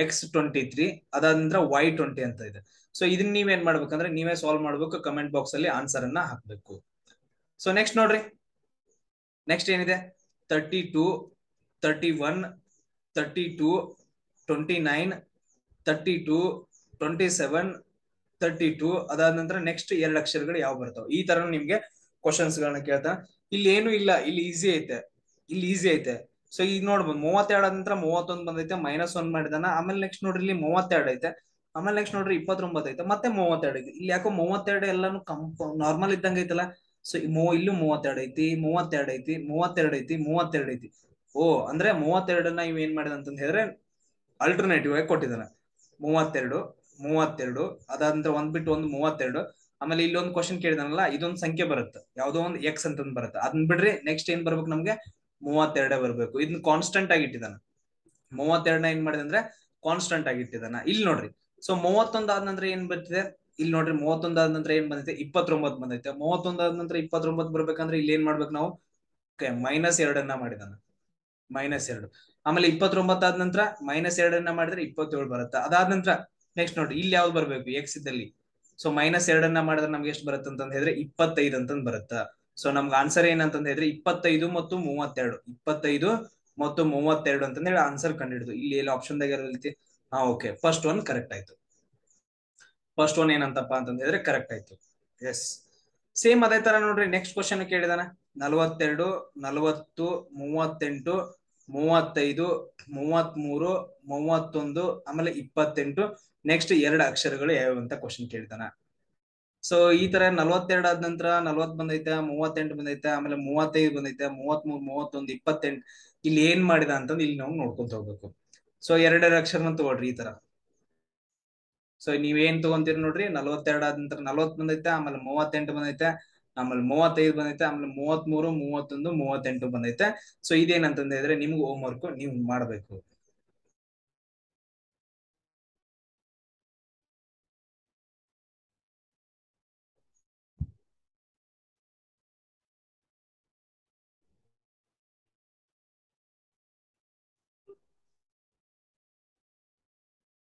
ಎಕ್ಸ್ ಟ್ವೆಂಟಿ ತ್ರೀ ಅದಾದ ನಂತರ ವೈ ಟ್ವೆಂಟಿ ಅಂತ ಇದೆ. ಸೊ ಇದನ್ನ ನೀವೇನ್ ಮಾಡ್ಬೇಕಂದ್ರೆ ನೀವೇ ಸಾಲ್ವ್ ಮಾಡ್ಬೇಕು ಕಮೆಂಟ್ ಬಾಕ್ಸ್ ಅಲ್ಲಿ ಆನ್ಸರ್ ಅನ್ನ ಹಾಕ್ಬೇಕು. ಸೊ ನೆಕ್ಸ್ಟ್ ನೋಡ್ರಿ. ನೆಕ್ಸ್ಟ್ ಏನಿದೆ? Thirty two thirty one thirty two twenty nine thirty two twenty seven thirty two ಅದಾದ ನಂತರ ನೆಕ್ಸ್ಟ್ ಎರಡು ಅಕ್ಷರಗಳು ಯಾವ ಬರ್ತಾವ? ಈ ತರ ನಿಮ್ಗೆ ಕ್ವಶನ್ಸ್ ಗಳನ್ನ ಕೇಳ್ತಾನೆ. ಇಲ್ಲಿ ಏನು ಇಲ್ಲ, ಇಲ್ಲಿ ಈಸಿ ಐತೆ. ಇಲ್ಲಿ ಈಸಿ ಐತೆ. ಸೊ ಈಗ ನೋಡ್ಬೋದು, ಮೂವತ್ತೆರಡು ನಂತರ ಮೂವತ್ತೊಂದು ಬಂದೈತೆ ಮೈನಸ್ ಒನ್ ಮಾಡಿದಾನ. ಆಮೇಲೆ ನೆಕ್ಸ್ಟ್ ನೋಡ್ರಿ, ಇಲ್ಲಿ ಮೂವತ್ತೆರಡು ಐತೆ. ಆಮೇಲೆ ನೆಕ್ಸ್ಟ್ ನೋಡ್ರಿ, ಇಪ್ಪತ್ತೊಂಬತ್ತು ಐತೆ. ಮತ್ತೆ ಮೂವತ್ತೆರಡು ಐತಿ. ಇಲ್ಲಿ ಯಾಕೋ ಮೂವತ್ತೆರಡು ಎಲ್ಲಾನು ಕಂಪ್ ನಾರ್ಮಲ್ ಇದ್ದಂಗ ಐತಲ್ಲ? ಸೊ ಮೂ, ಇಲ್ಲೂ ಮೂವತ್ತೆರಡು ಐತಿ ಮೂವತ್ತೆರಡು ಐತಿ ಮೂವತ್ತೆರಡು ಐತಿ ಮೂವತ್ತೆರಡು ಐತಿ. ಓ, ಅಂದ್ರೆ ಮೂವತ್ತೆರಡನ್ನ ಇವ್ ಏನ್ ಮಾಡಿದ ಅಂತಂದ್ ಹೇಳಿದ್ರೆ ಅಲ್ಟರ್ನೇಟಿವ್ ಆಗಿ ಕೊಟ್ಟಿದ್ದಾನೆ ಮೂವತ್ತೆರಡು ಮೂವತ್ತೆರಡು ಅದಾದ ನಂತರ ಒಂದ್ ಬಿಟ್ಟು ಒಂದು ಮೂವತ್ತೆರಡು. ಆಮೇಲೆ ಇಲ್ಲೊಂದು ಕ್ವಶನ್ ಕೇಳಿದಾನಲ್ಲ, ಇದೊಂದು ಸಂಖ್ಯೆ ಬರುತ್ತೆ. ಯಾವ್ದೋ ಒಂದು ಎಕ್ಸ್ ಅಂತಂದ್ ಬರುತ್ತೆ. ಅದನ್ನ ಬಿಡ್ರಿ ನೆಕ್ಸ್ಟ್ ಏನ್ ಬರ್ಬೇಕು ನಮ್ಗೆ? ಮೂವತ್ತೆರಡೇ ಬರ್ಬೇಕು. ಇದನ್ನ ಕಾನ್ಸ್ಟೆಂಟ್ ಆಗಿ ಇಟ್ಟಿದಾನ ಮೂವತ್ತೆರಡನ ಏನ್ ಮಾಡಿದೆ ಅಂದ್ರೆ ಕಾನ್ಸ್ಟೆಂಟ್ ಆಗಿ ಇಟ್ಟಿದಾನ ಇಲ್ಲಿ ನೋಡ್ರಿ. ಸೊ ಮೂವತ್ತೊಂದ್ ಆದ ನಂತರ ಏನ್ ಬರ್ತಿದೆ ಇಲ್ಲಿ ನೋಡ್ರಿ, ಮೂವತ್ತೊಂದ್ ಆದ ನಂತರ ಏನ್ ಬಂದೈತೆ ಇಪ್ಪತ್ತೊಂಬತ್ ಬಂದೈತೆ ಮೂವತ್ತೊಂದ್ ಆದ ನಂತರ ಇಪ್ಪತ್ತೊಂಬತ್ ಬರ್ಬೇಕಂದ್ರೆ ಇಲ್ಲಿ ಏನ್ ಮಾಡ್ಬೇಕು ನಾವು? ಮೈನಸ್ ಎರಡನ್ನ ಮಾಡಿದಾನ ಮೈನಸ್ ಎರಡು. ಆಮೇಲೆ ಇಪ್ಪತ್ತೊಂಬತ್ ಆದ ನಂತರ ಮೈನಸ್ ಎರಡನ್ನ ಮಾಡಿದ್ರೆ ಇಪ್ಪತ್ತೇಳು ಬರುತ್ತೆ. ಅದಾದ ನಂತರ ನೆಕ್ಸ್ಟ್ ನೋಡ್ರಿ, ಇಲ್ಲಿ ಯಾವ್ದು ಬರ್ಬೇಕು? ಎಕ್ಸ್ ಇದ್ದಲ್ಲಿ. ಸೊ ಮೈನಸ್ ಎರಡನ್ನ ಮಾಡಿದ್ರೆ ನಮ್ಗೆ ಎಷ್ಟು ಬರುತ್ತೆ ಅಂತ ಹೇಳಿದ್ರೆ ಇಪ್ಪತ್ತೈದು ಅಂತಂದ್ ಬರುತ್ತೆ? ಸೊ ನಮ್ಗೆ ಆನ್ಸರ್ ಏನಂತಂದ ಹೇಳಿದ್ರೆ ಇಪ್ಪತ್ತೈದು ಮತ್ತು ಮೂವತ್ತೆರಡು. ಇಪ್ಪತ್ತೈದು ಮತ್ತು ಮೂವತ್ತೆರಡು ಅಂತಂದ್ರೆ ಹೇಳಿ ಆನ್ಸರ್ ಕಂಡಿಡಿದು. ಇಲ್ಲಿ ಎಲ್ಲಿ ಆಪ್ಷನ್ ದಾಗ ಹಾ ಓಕೆ ಫಸ್ಟ್ ಒನ್ ಕರೆಕ್ಟ್ ಆಯ್ತು. ಫಸ್ಟ್ ಒನ್ ಏನಂತಪ್ಪ ಹೇಳಿದ್ರೆ ಕರೆಕ್ಟ್ ಆಯ್ತು. ಎಸ್ ಸೇಮ್ ಅದೇ ತರ ನೋಡ್ರಿ ನೆಕ್ಸ್ಟ್ ಕ್ವಶನ್ ಕೇಳಿದಾನ. ನಲವತ್ತೆರಡು, ನಲವತ್ತು, ಮೂವತ್ತೆಂಟು, ಮೂವತ್ತೈದು, ಮೂವತ್ಮೂರು, ಮೂವತ್ತೊಂದು, ಆಮೇಲೆ ಇಪ್ಪತ್ತೆಂಟು ನೆಕ್ಸ್ಟ್ ಎರಡು ಅಕ್ಷರಗಳು ಯಾವ್ಯಾವ ಅಂತ ಕ್ವಶನ್ ಕೇಳ್ತಾನ ಸೊ ಈ ತರ ನಲವತ್ತೆರಡು ಆದ ನಂತರ ನಲ್ವತ್ ಬಂದೈತೆ, ಮೂವತ್ತೆಂಟು ಬಂದೈತೆ, ಆಮೇಲೆ ಮೂವತ್ತೈದು ಬಂದೈತೆ, ಮೂವತ್ಮೂರು, ಮೂವತ್ತೊಂದು, ಇಪ್ಪತ್ತೆಂಟು, ಇಲ್ಲಿ ಏನ್ ಮಾಡಿದ ಅಂತ ಇಲ್ಲಿ ನಾವು ನೋಡ್ಕೊಂತ ಹೋಗ್ಬೇಕು. ಸೊ ಎರಡೆರಡು ಅಕ್ಷರನ ತಗೊಳ್ರಿ ಈ ತರ. ಸೊ ನೀವೇನ್ ತಗೊಂತೀರಿ ನೋಡ್ರಿ, ನಲ್ವತ್ತೆರಡು ಆದ ನಂತರ ನಲ್ವತ್ ಬಂದೈತೆ, ಆಮೇಲೆ ಮೂವತ್ತೆಂಟು ಬಂದೈತೆ, ಆಮೇಲೆ ಮೂವತ್ತೈದು ಬಂದೈತೆ, ಆಮೇಲೆ ಮೂವತ್ಮೂರು, ಮೂವತ್ತೊಂದು, ಮೂವತ್ತೆಂಟು ಬಂದೈತೆ. ಸೊ ಇದೇನಂತಂದ್ರೆ ನಿಮ್ಗೆ ಹೋಮ್ ವರ್ಕ್ ನೀವು ಮಾಡ್ಬೇಕು.